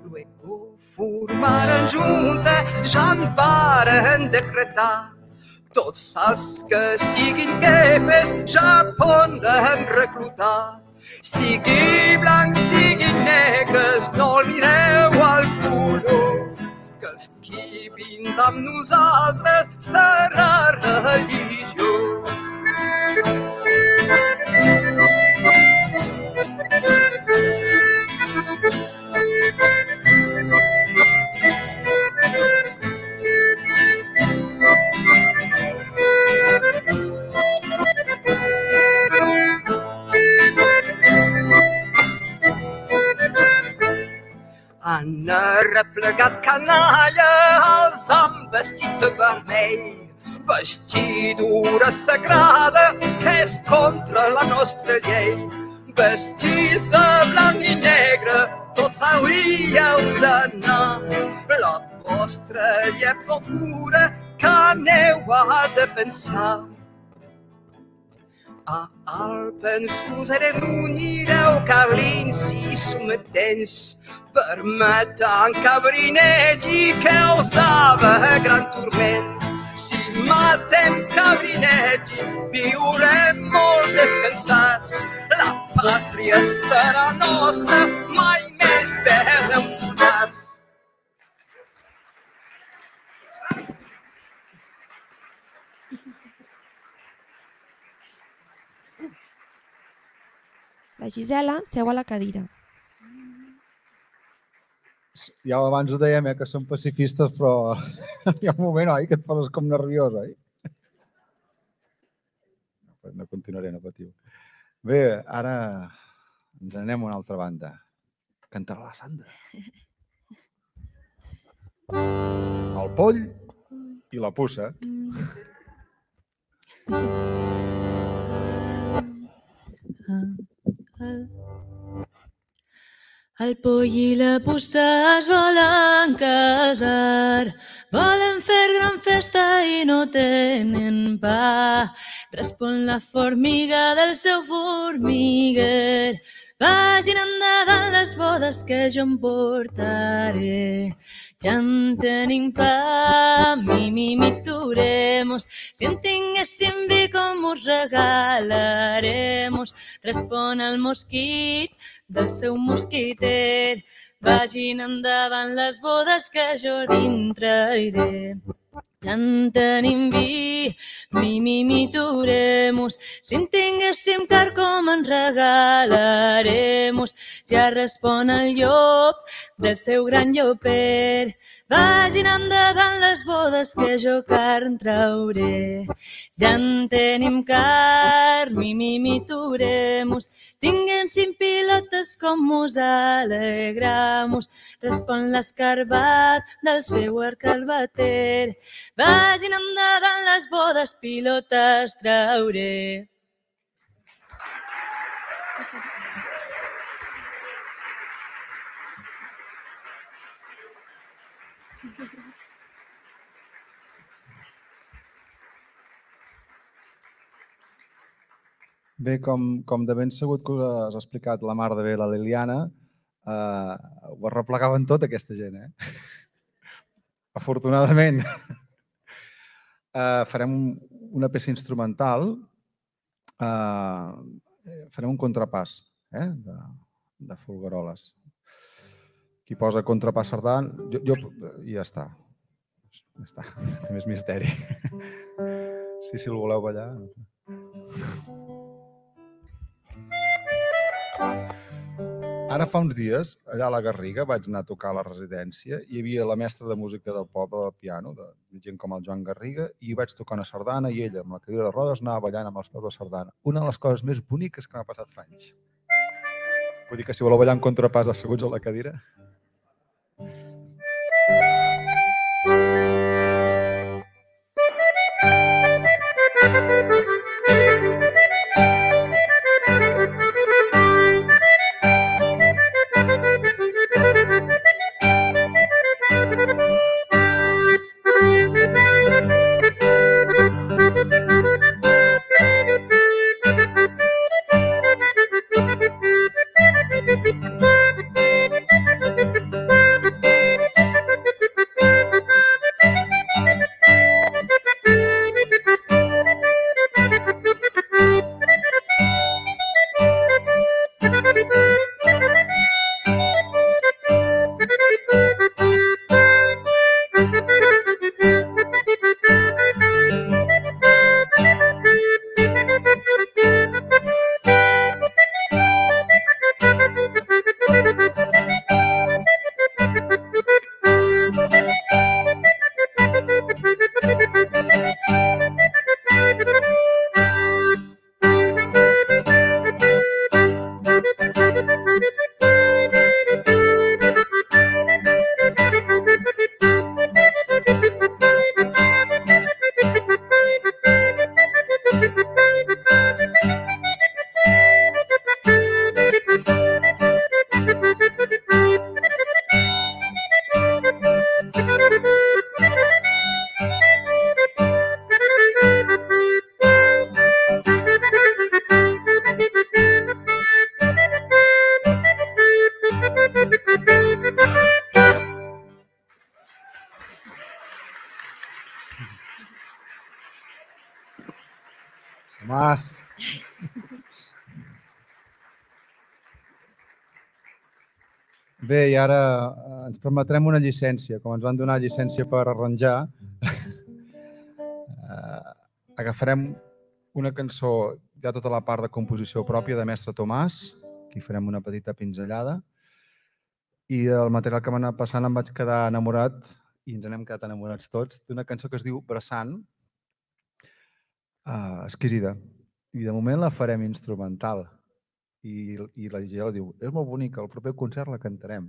Luego formaren junta, ja en varen decretar tots els que siguin quefes ja poden reclutar. Sigui blancs, siguin negres, no mireu al color, que els qui vindrà amb nosaltres serà religiós. Han replegat canalla, els han vestit de vermell. Vestidura sagrada que és contra la nostra llei. Vestits de blanc i negre, tots hauríeu d'anar. La vostra lleps altura que aneu a defensar. A Alpens us reunireu carlins i sometents permetent que brinegi que us dava gran turment. Si matem cabrinegi, viurem molt descansats. La pàtria serà nostra, mai més perdem soldats. La Gisela seu a la cadira. Ja abans ho dèiem, eh, que som pacifistes, però hi ha un moment, oi, que et fas com nerviós, oi? No, no continuaré, no patiu. Bé, ara ens anem a una altra banda. Cantarà la Sandra. El poll i la puça. El poll i la puça es volen casar, volen fer gran festa i no tenen pa. Respon la formiga del seu formiguer, vagin endavant les bodes que jo em portaré. Ja en tenim pa, mi, mi, mi, turemos. Si en tinguéssim vi, com us regalaremos. Respon el mosquit del seu mosquiter. Vagin endavant les bodes que jo dintrairé. Ja en tenim vi, mi, mi, mi, turemos. Si en tinguéssim car com en regalaremos. Ja respon el llop del seu gran lloper. Vagin endavant les bodes que jo carn trauré. Ja en tenim car, mi, mi, mi, turemos. Tinguem cinc pilotes com mos alegramos. Respon l'escarbat del seu arc al bater. Vagin endavant les bodes, pilotes trauré. Bé, com, com de ben segut que us has explicat la mar de bé la Liliana, eh, ho arreplegaven tot aquesta gent, eh? Afortunadament. Eh, farem una peça instrumental, eh, farem un contrapàs eh, de, de Folgueroles. Qui posa contrapàs sardan, jo, jo, i ja està. Ja està, té més misteri. Sí, si el voleu ballar. Ara fa uns dies, allà a la Garriga, vaig anar a tocar a la residència i hi havia la mestra de música del poble del piano, de, gent com el Joan Garriga, i vaig tocar una sardana i ella, amb la cadira de rodes, anava ballant amb els peus de sardana. Una de les coses més boniques que m'ha passat fa anys. Vull dir que si voleu ballar en contrapàs asseguts a la cadira... ara eh, ens permetrem una llicència. Com ens van donar llicència per arranjar, eh, agafarem una cançó, ha tota la part de composició pròpia de Mestre Tomàs, aquí farem una petita pinzellada, i del material que m'ha anat passant em vaig quedar enamorat, i ens n'hem quedat enamorats tots, d'una cançó que es diu Bressant, uh, exquisida. I de moment la farem instrumental. I, i la Gigela diu, és molt bonica, el proper concert la cantarem.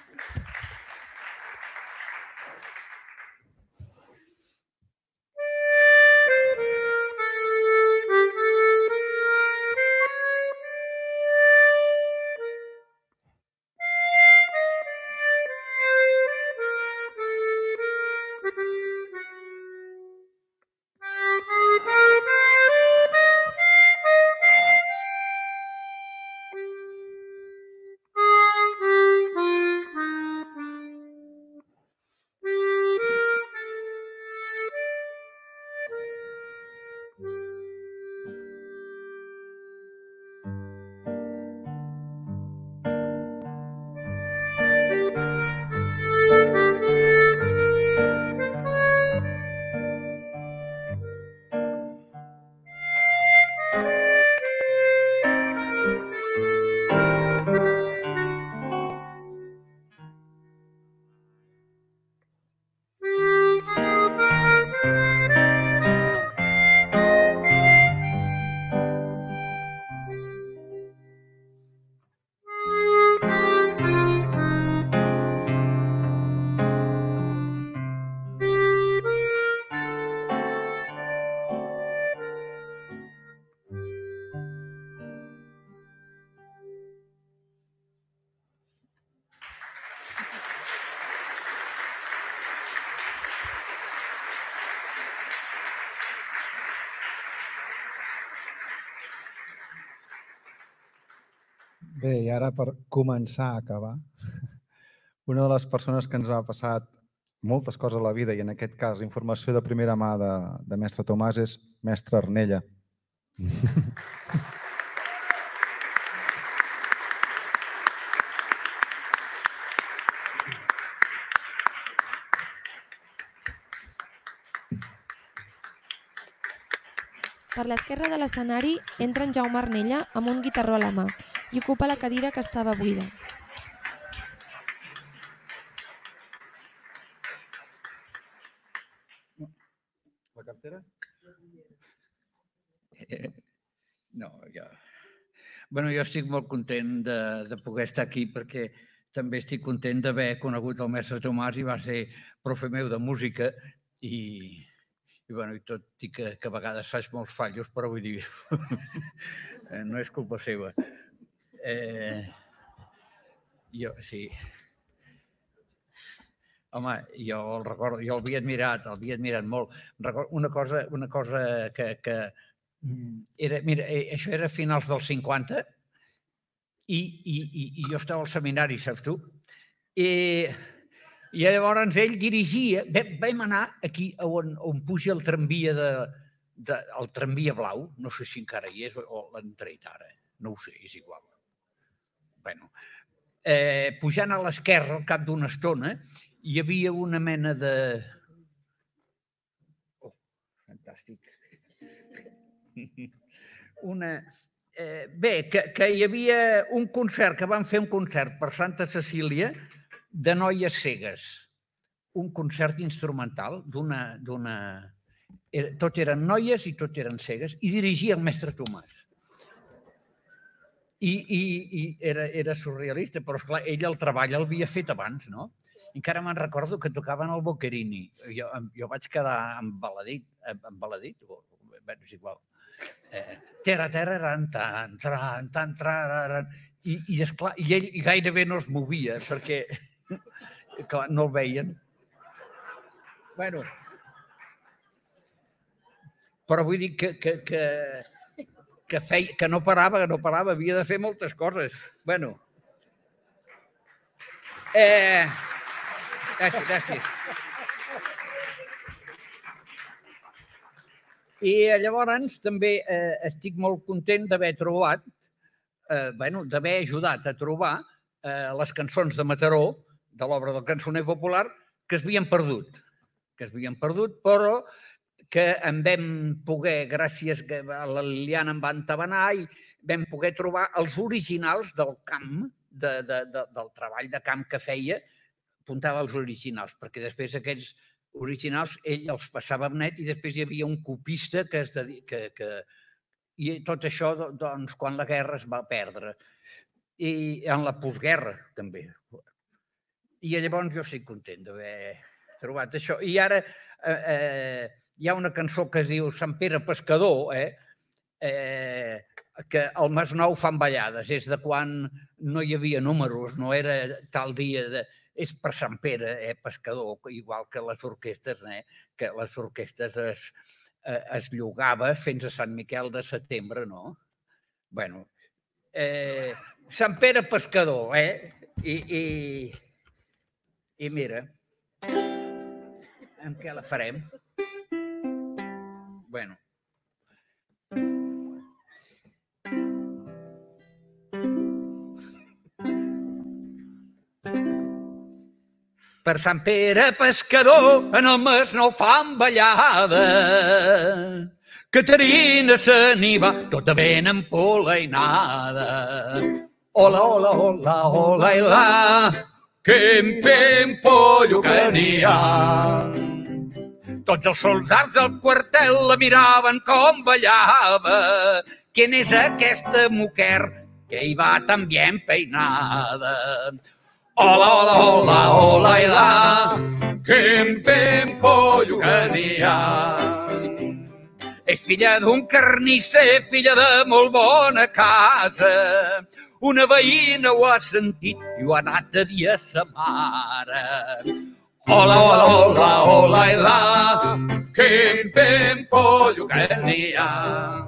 començar a acabar, una de les persones que ens ha passat moltes coses a la vida i en aquest cas informació de primera mà de, de mestre Tomàs és mestre Arnella. Per l'esquerra de l'escenari entra en Jaume Arnella amb un guitarró a la mà i ocupa la cadira que estava buida. La cartera? Eh, No, jo... bueno, jo estic molt content de, de poder estar aquí perquè també estic content d'haver conegut el mestre Tomàs i va ser profe meu de música i, i, bueno, i tot i que, que a vegades faig molts fallos, però vull dir, eh, no és culpa seva. Eh, jo, sí. Home, jo el recordo, jo l'havia admirat, l'havia admirat molt. Una cosa, una cosa que, que mm, era, mira, eh, això era finals dels 50 i, i, i, i jo estava al seminari, saps tu? I, i llavors ell dirigia, vam, anar aquí on, on puja el tramvia de, de, el tramvia blau, no sé si encara hi és o l'han tret ara, no ho sé, és igual. Bueno, eh, pujant a l'esquerra al cap d'una estona, hi havia una mena de... Oh, fantàstic. Una... Eh, bé, que, que hi havia un concert, que van fer un concert per Santa Cecília de noies cegues. Un concert instrumental d'una... era- Tot eren noies i tot eren cegues i dirigia el mestre Tomàs. I, i, i era, era surrealista, però esclar, ell el treball l'havia fet abans, no? Encara me'n recordo que tocaven el Boccherini. Jo, jo vaig quedar embaladit, em- embaladit, o, és igual. Eh, terra, terra, ran, tan, tran, tan, traran, i, i, esclar, i ell gairebé no es movia perquè clar, no el veien. Bueno, però vull dir que, que, que, que, feia, que no parava, que no parava, havia de fer moltes coses. Bueno. Eh, gràcies, gràcies. I llavors també eh, estic molt content d'haver trobat eh, bueno, d'haver ajudat a trobar eh, les cançons de Mataró, de l'obra del cançoner popular, que es havien perdut. Que es havien perdut, però que en vam poder, gràcies a la Liliana em va entabanar, i vam poder trobar els originals del camp, de, de, de, del treball de camp que feia, apuntava els originals, perquè després aquests originals ell els passava net i després hi havia un copista que, es dedi que, que i tot això doncs, quan la guerra es va perdre i en la postguerra també. I llavors jo estic content d'haver trobat això. I ara eh, eh, hi ha una cançó que es diu Sant Pere Pescador, eh? Eh, que al Masnou fan ballades, és de quan no hi havia números, no era tal dia de... És per Sant Pere, eh, pescador, igual que les orquestes, eh, que les orquestes es, eh, es llogava fins a Sant Miquel de setembre, no? bueno, eh, Sant Pere pescador, eh? I, i, i mira, amb què la farem? Bueno, Per Sant Pere Pescador en el mes no fan ballada. Caterina se n'hi va tota ben empolainada. Hola, hola, hola, hola, i la, que em pollo que n'hi ha. Tots els soldats del quartel la miraven com ballava. Quin és aquesta mujer que hi va tan bien peinada? Hola, hola, hola, hola, i la, n'hi ha. És filla d'un carnisser, filla de molt bona casa. Una veïna ho ha sentit i ho ha anat a dir a sa mare. Hola, hola, hola, hola, i la, fem pollo que n'hi ha.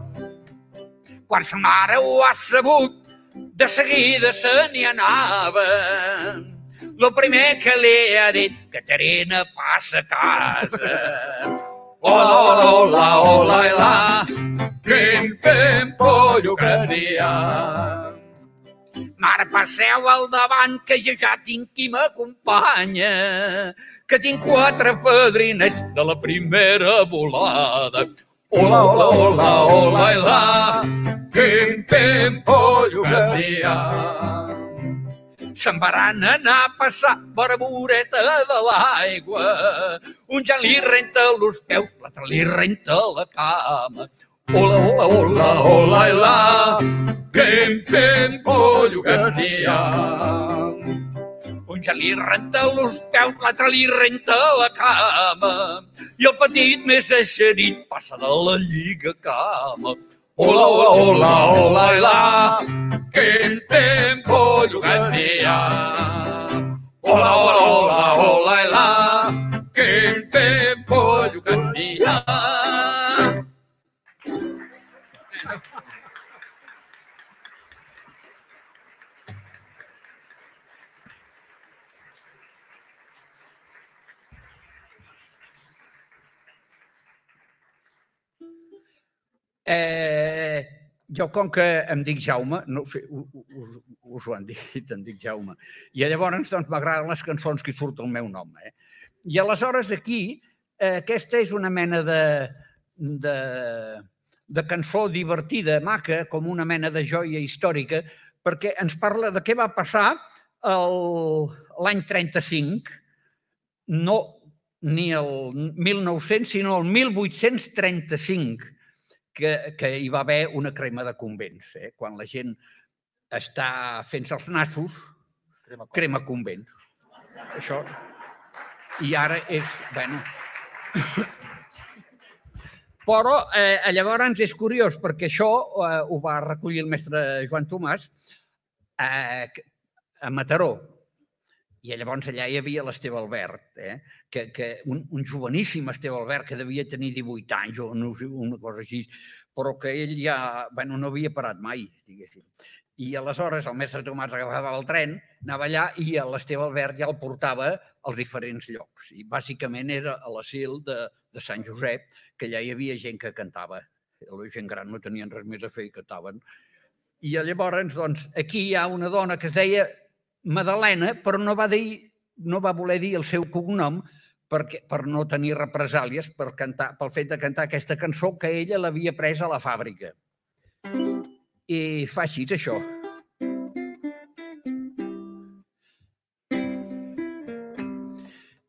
Quan sa mare ho ha sabut, de seguida se n'hi anava. Lo primer que li ha dit, Caterina, passa a casa. Hola, hola, hola, hola, i la, fem pollo que n'hi ha. Mare, passeu al davant, que jo ja tinc qui m'acompanya, que tinc quatre padrinets de la primera volada. Hola, hola, hola, hola, i la, que em fem pollo que n'hi ha. Se'n van anar a passar per a voreta de l'aigua. Un ja li renta els peus, l'altre li renta la cama. Hola, hola, hola, hola, la, que fem pollo que n'hi ha. Un ja li renta els peus, l'altre li renta la cama. I el petit més eixerit passa de la lliga cama. Hola, hola, hola, hola, la, que en tempo jugaria. Hola, hola, hola, hola, i la, que en tempo Eh, jo, com que em dic Jaume, no sé, us, us ho han dit, em dic Jaume, i llavors doncs, m'agraden les cançons que surt el meu nom. Eh? I aleshores aquí, eh, aquesta és una mena de, de, de cançó divertida, maca, com una mena de joia històrica, perquè ens parla de què va passar l'any 35, no ni el 1900, sinó el 1835, que, que hi va haver una crema de convents. Eh? Quan la gent està fent-se els nassos, crema, crema convents. Això. I ara és... Bueno. Però eh, llavors és curiós perquè això eh, ho va recollir el mestre Joan Tomàs eh, a Mataró, i llavors allà hi havia l'Esteve Albert, eh? que, que un, un joveníssim Esteve Albert que devia tenir 18 anys o no una cosa així, però que ell ja bueno, no havia parat mai, diguéssim. I aleshores el mestre Tomàs agafava el tren, anava allà i l'Esteve Albert ja el portava als diferents llocs. I bàsicament era a l'asil de, de Sant Josep, que allà hi havia gent que cantava. La gent gran no tenien res més a fer i cantaven. I llavors, doncs, aquí hi ha una dona que es deia Madalena, però no va, dir, no va voler dir el seu cognom perquè, per no tenir represàlies per cantar, pel fet de cantar aquesta cançó que ella l'havia presa a la fàbrica. I fa així, això.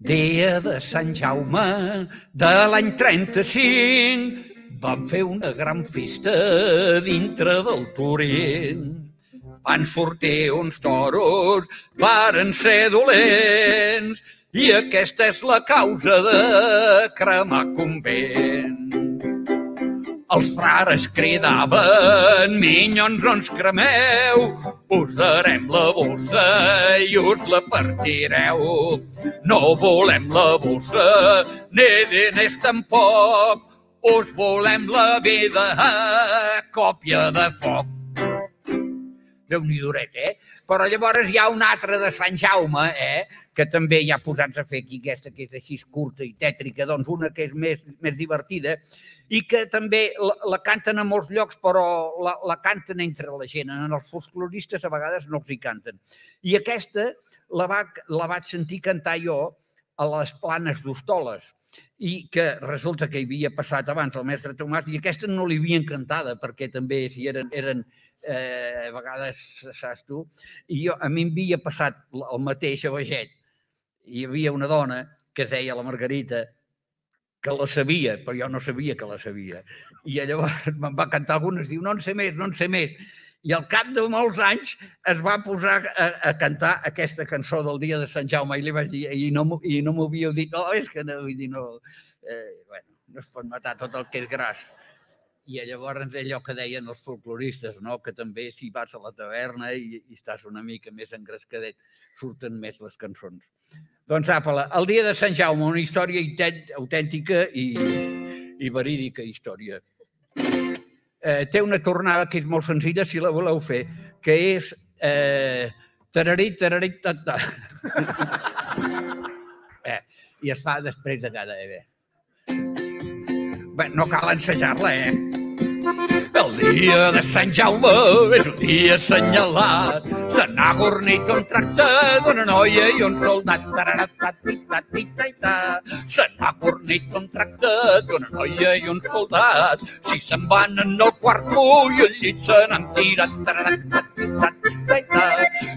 Dia de Sant Jaume de l'any 35 van fer una gran festa dintre del Turín. Van sortir uns toros, varen ser dolents, i aquesta és la causa de cremar convent. Els frares cridaven, minyons, no ens cremeu, us darem la bossa i us la partireu. No volem la bossa, ni diners tampoc, us volem la vida a còpia de foc. Déu nhi eh? Però llavors hi ha un altre de Sant Jaume, eh? que també hi ha posats a fer aquí aquesta que és així curta i tètrica, doncs una que és més, més divertida i que també la, la canten a molts llocs, però la, la canten entre la gent. En els folcloristes a vegades no els hi canten. I aquesta la, va, la vaig sentir cantar jo a les planes d'Hostoles i que resulta que hi havia passat abans el mestre Tomàs i aquesta no li havia encantada perquè també si eren, eren eh, a vegades, saps tu, i jo, a mi em havia passat el mateix a Baget. Hi havia una dona que es deia la Margarita, que la sabia, però jo no sabia que la sabia. I llavors me'n va cantar algunes, diu, no en sé més, no en sé més. I al cap de molts anys es va posar a, a cantar aquesta cançó del dia de Sant Jaume i li vaig dir, i no, i no m'ho havíeu dit, oh, és que no, vull dir, no, eh, bueno, no es pot matar tot el que és gras. I llavors allò que deien els folcloristes, no? que també si vas a la taverna i, i estàs una mica més engrescadet, surten més les cançons. Doncs apa, el dia de Sant Jaume, una història autèntica i, i verídica història. Eh, té una tornada que és molt senzilla, si la voleu fer, que és eh, tararit, tararit, ta, ta. eh, I es fa després de cada EB. Bé, no cal ensejar-la, eh? El dia de Sant Jaume és un dia assenyalat. Se n'ha gornit un tracte d'una noia i un soldat. Se n'ha gornit un tracte d'una noia i un soldat. Si se'n van en el quarto i al llit se n'han tirat.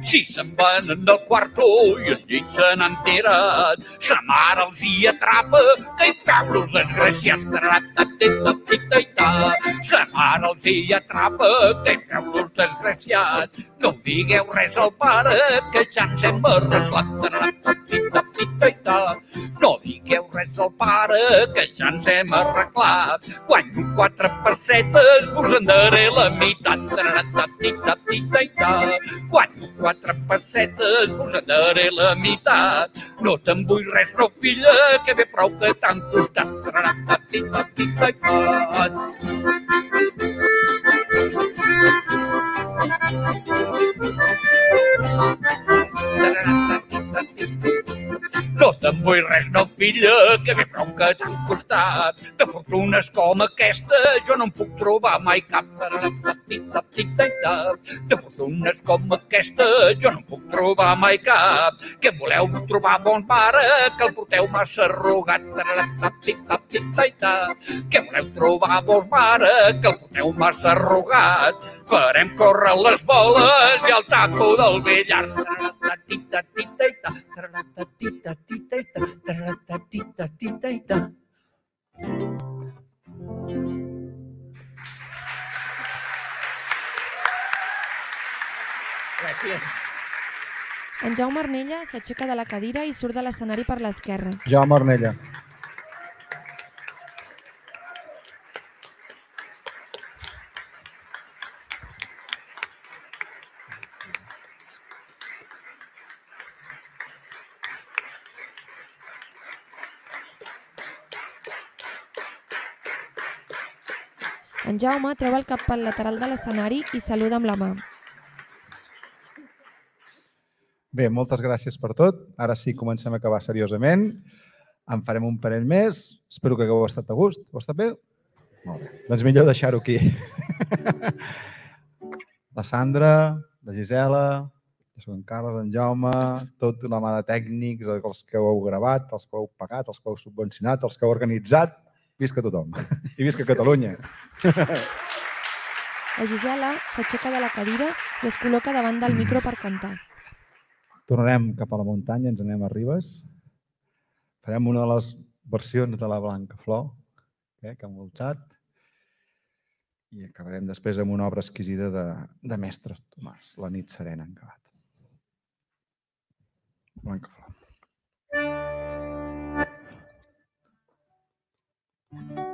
Si se'n van en el quarto i al llit se n'han tirat. Sa mare els hi atrapa, que hi feu los desgraciats. Sa mare els hi atrapa, que hi feu los desgraciats. No digueu res al pare, que ja ens hem arreglat. No digueu res al pare, que ja ens hem arreglat. Guanyo quatre pessetes, us en daré la meitat. Guanyo quatre pessetes, us en daré la meitat. No te'n vull res, no, filla, que bé prou que t'han costat. Thank you. No te'n vull res, no, filla, que bé prou que t'han costat. De fortunes com aquesta jo no en puc trobar mai cap. De fortunes com aquesta jo no en puc trobar mai cap. Que voleu trobar bon pare, que el porteu massa arrugat. Que voleu trobar bon pare, que el porteu massa arrugat. Farem córrer les boles i el taco del billar. Gràcies. En Jaume Arnella s'aixeca de la cadira i surt de l'escenari per l'esquerra. Jaume Arnella. Jaume treu el cap pel lateral de l'escenari i saluda amb la mà. Bé, moltes gràcies per tot. Ara sí, comencem a acabar seriosament. En farem un parell més. Espero que hagueu estat a gust. Heu estat bé? Molt bé. Doncs millor deixar-ho aquí. la Sandra, la Gisela, en Carles, en Jaume, tot una mà de tècnics, els que ho heu gravat, els que ho heu pagat, els que ho heu subvencionat, els que heu organitzat. Visca tothom. I visca Catalunya. La Gisela s'aixeca de la cadira i es col·loca davant del micro per cantar. Tornarem cap a la muntanya, ens anem a Ribes. Farem una de les versions de la Blanca Flor, eh, que ha multat. I acabarem després amb una obra exquisida de, de mestre Tomàs, La nit serena en acabat. Blanca Flor. Thank you.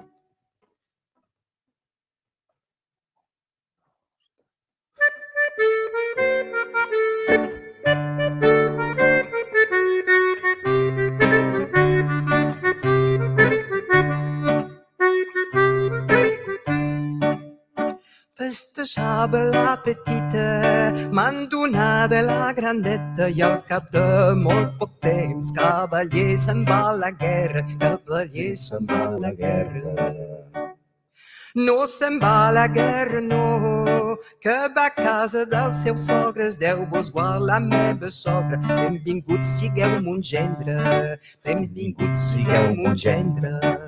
Festejava la petita, m'han donat de la grandeta i al cap de molt poc temps cavaller se'n va a la guerra, cavaller se'n va a la guerra. No se'n va a la guerra, no, que va a casa dels seus sogres, Déu-vos guard la meva sogra. Benvinguts sigueu mon gendre, benvinguts sigueu mon gendre.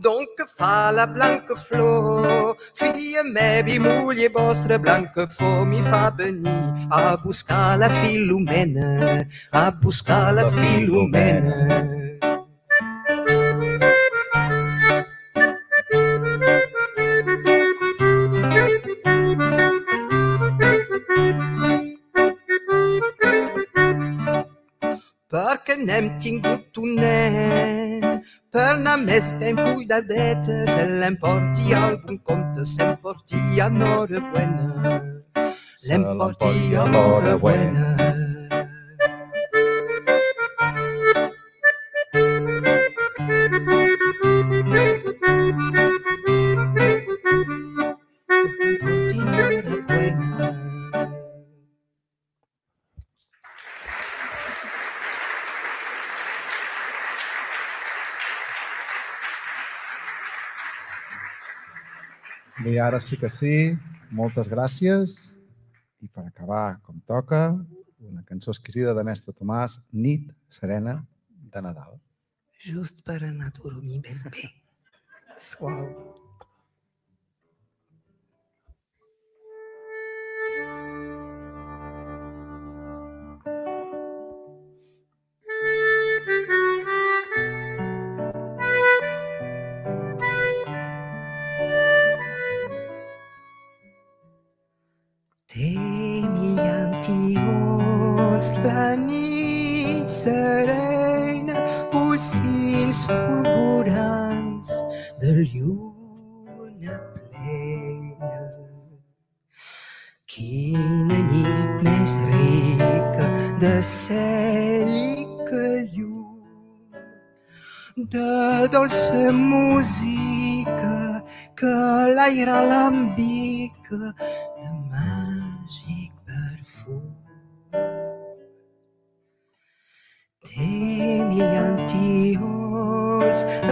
Donc que fa la blanca flor, filla meva i muller vostra, blanca flor mi fa venir. A buscar la Filomena, a buscar la Filomena. perquè n'hem tingut un nen per anar més ben cuidadeta se l'emporti a algun compte s'emporti a Norabuena l'emporti a Norabuena Bé, ara sí que sí. Moltes gràcies. I per acabar, com toca, una cançó exquisida de Mestre Tomàs, Nit serena de Nadal. just per anar a dormir ben bé. Suau. Serena, bocins fulgurants de lluna plena. Quina nit més rica de cel i que llum, de dolça música que l'aire l'ambica de Té millantions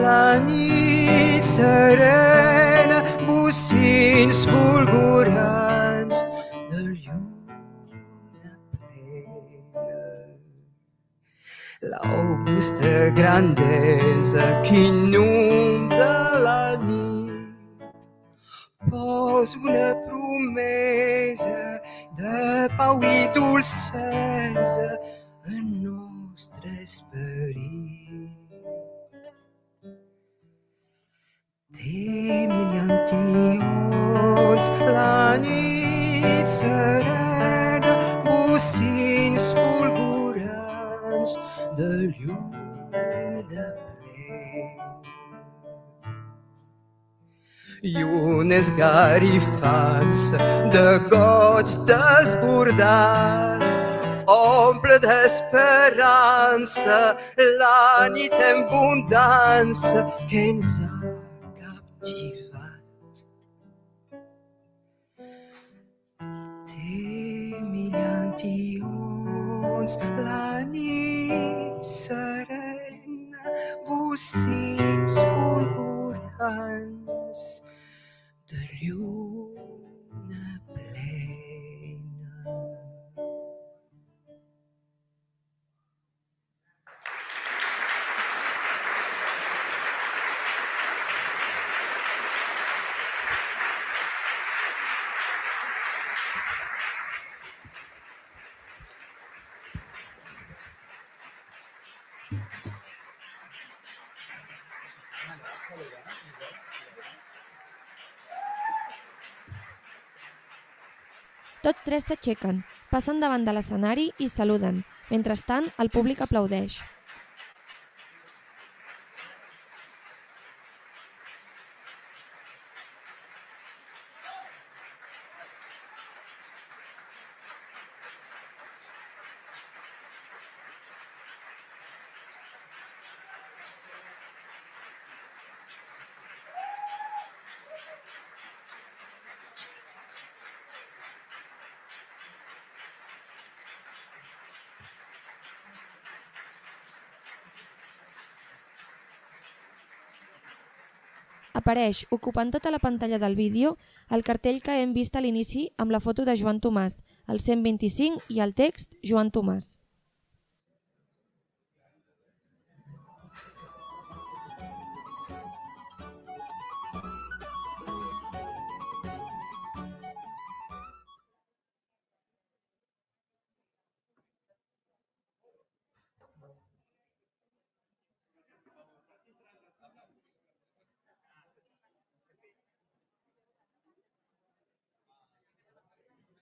la nit serena, bocins fulgurants de lluna plena. L'augusta grandesa que inunda la nit pos una promesa de pau i dolcesa en nostre esperit. Té millantions la nit serena, bocins fulgurants de lluna plena. I unes garifants de goig desbordat omple d'esperança la nit en abundança que ens ha captivat. Té millantions la nit serena, bocins fulgurants de lluna tres s'aixequen, passen davant de l'escenari i saluden. Mentrestant, el públic aplaudeix. Apareix, ocupant tota la pantalla del vídeo, el cartell que hem vist a l'inici amb la foto de Joan Tomàs, el 125 i el text Joan Tomàs.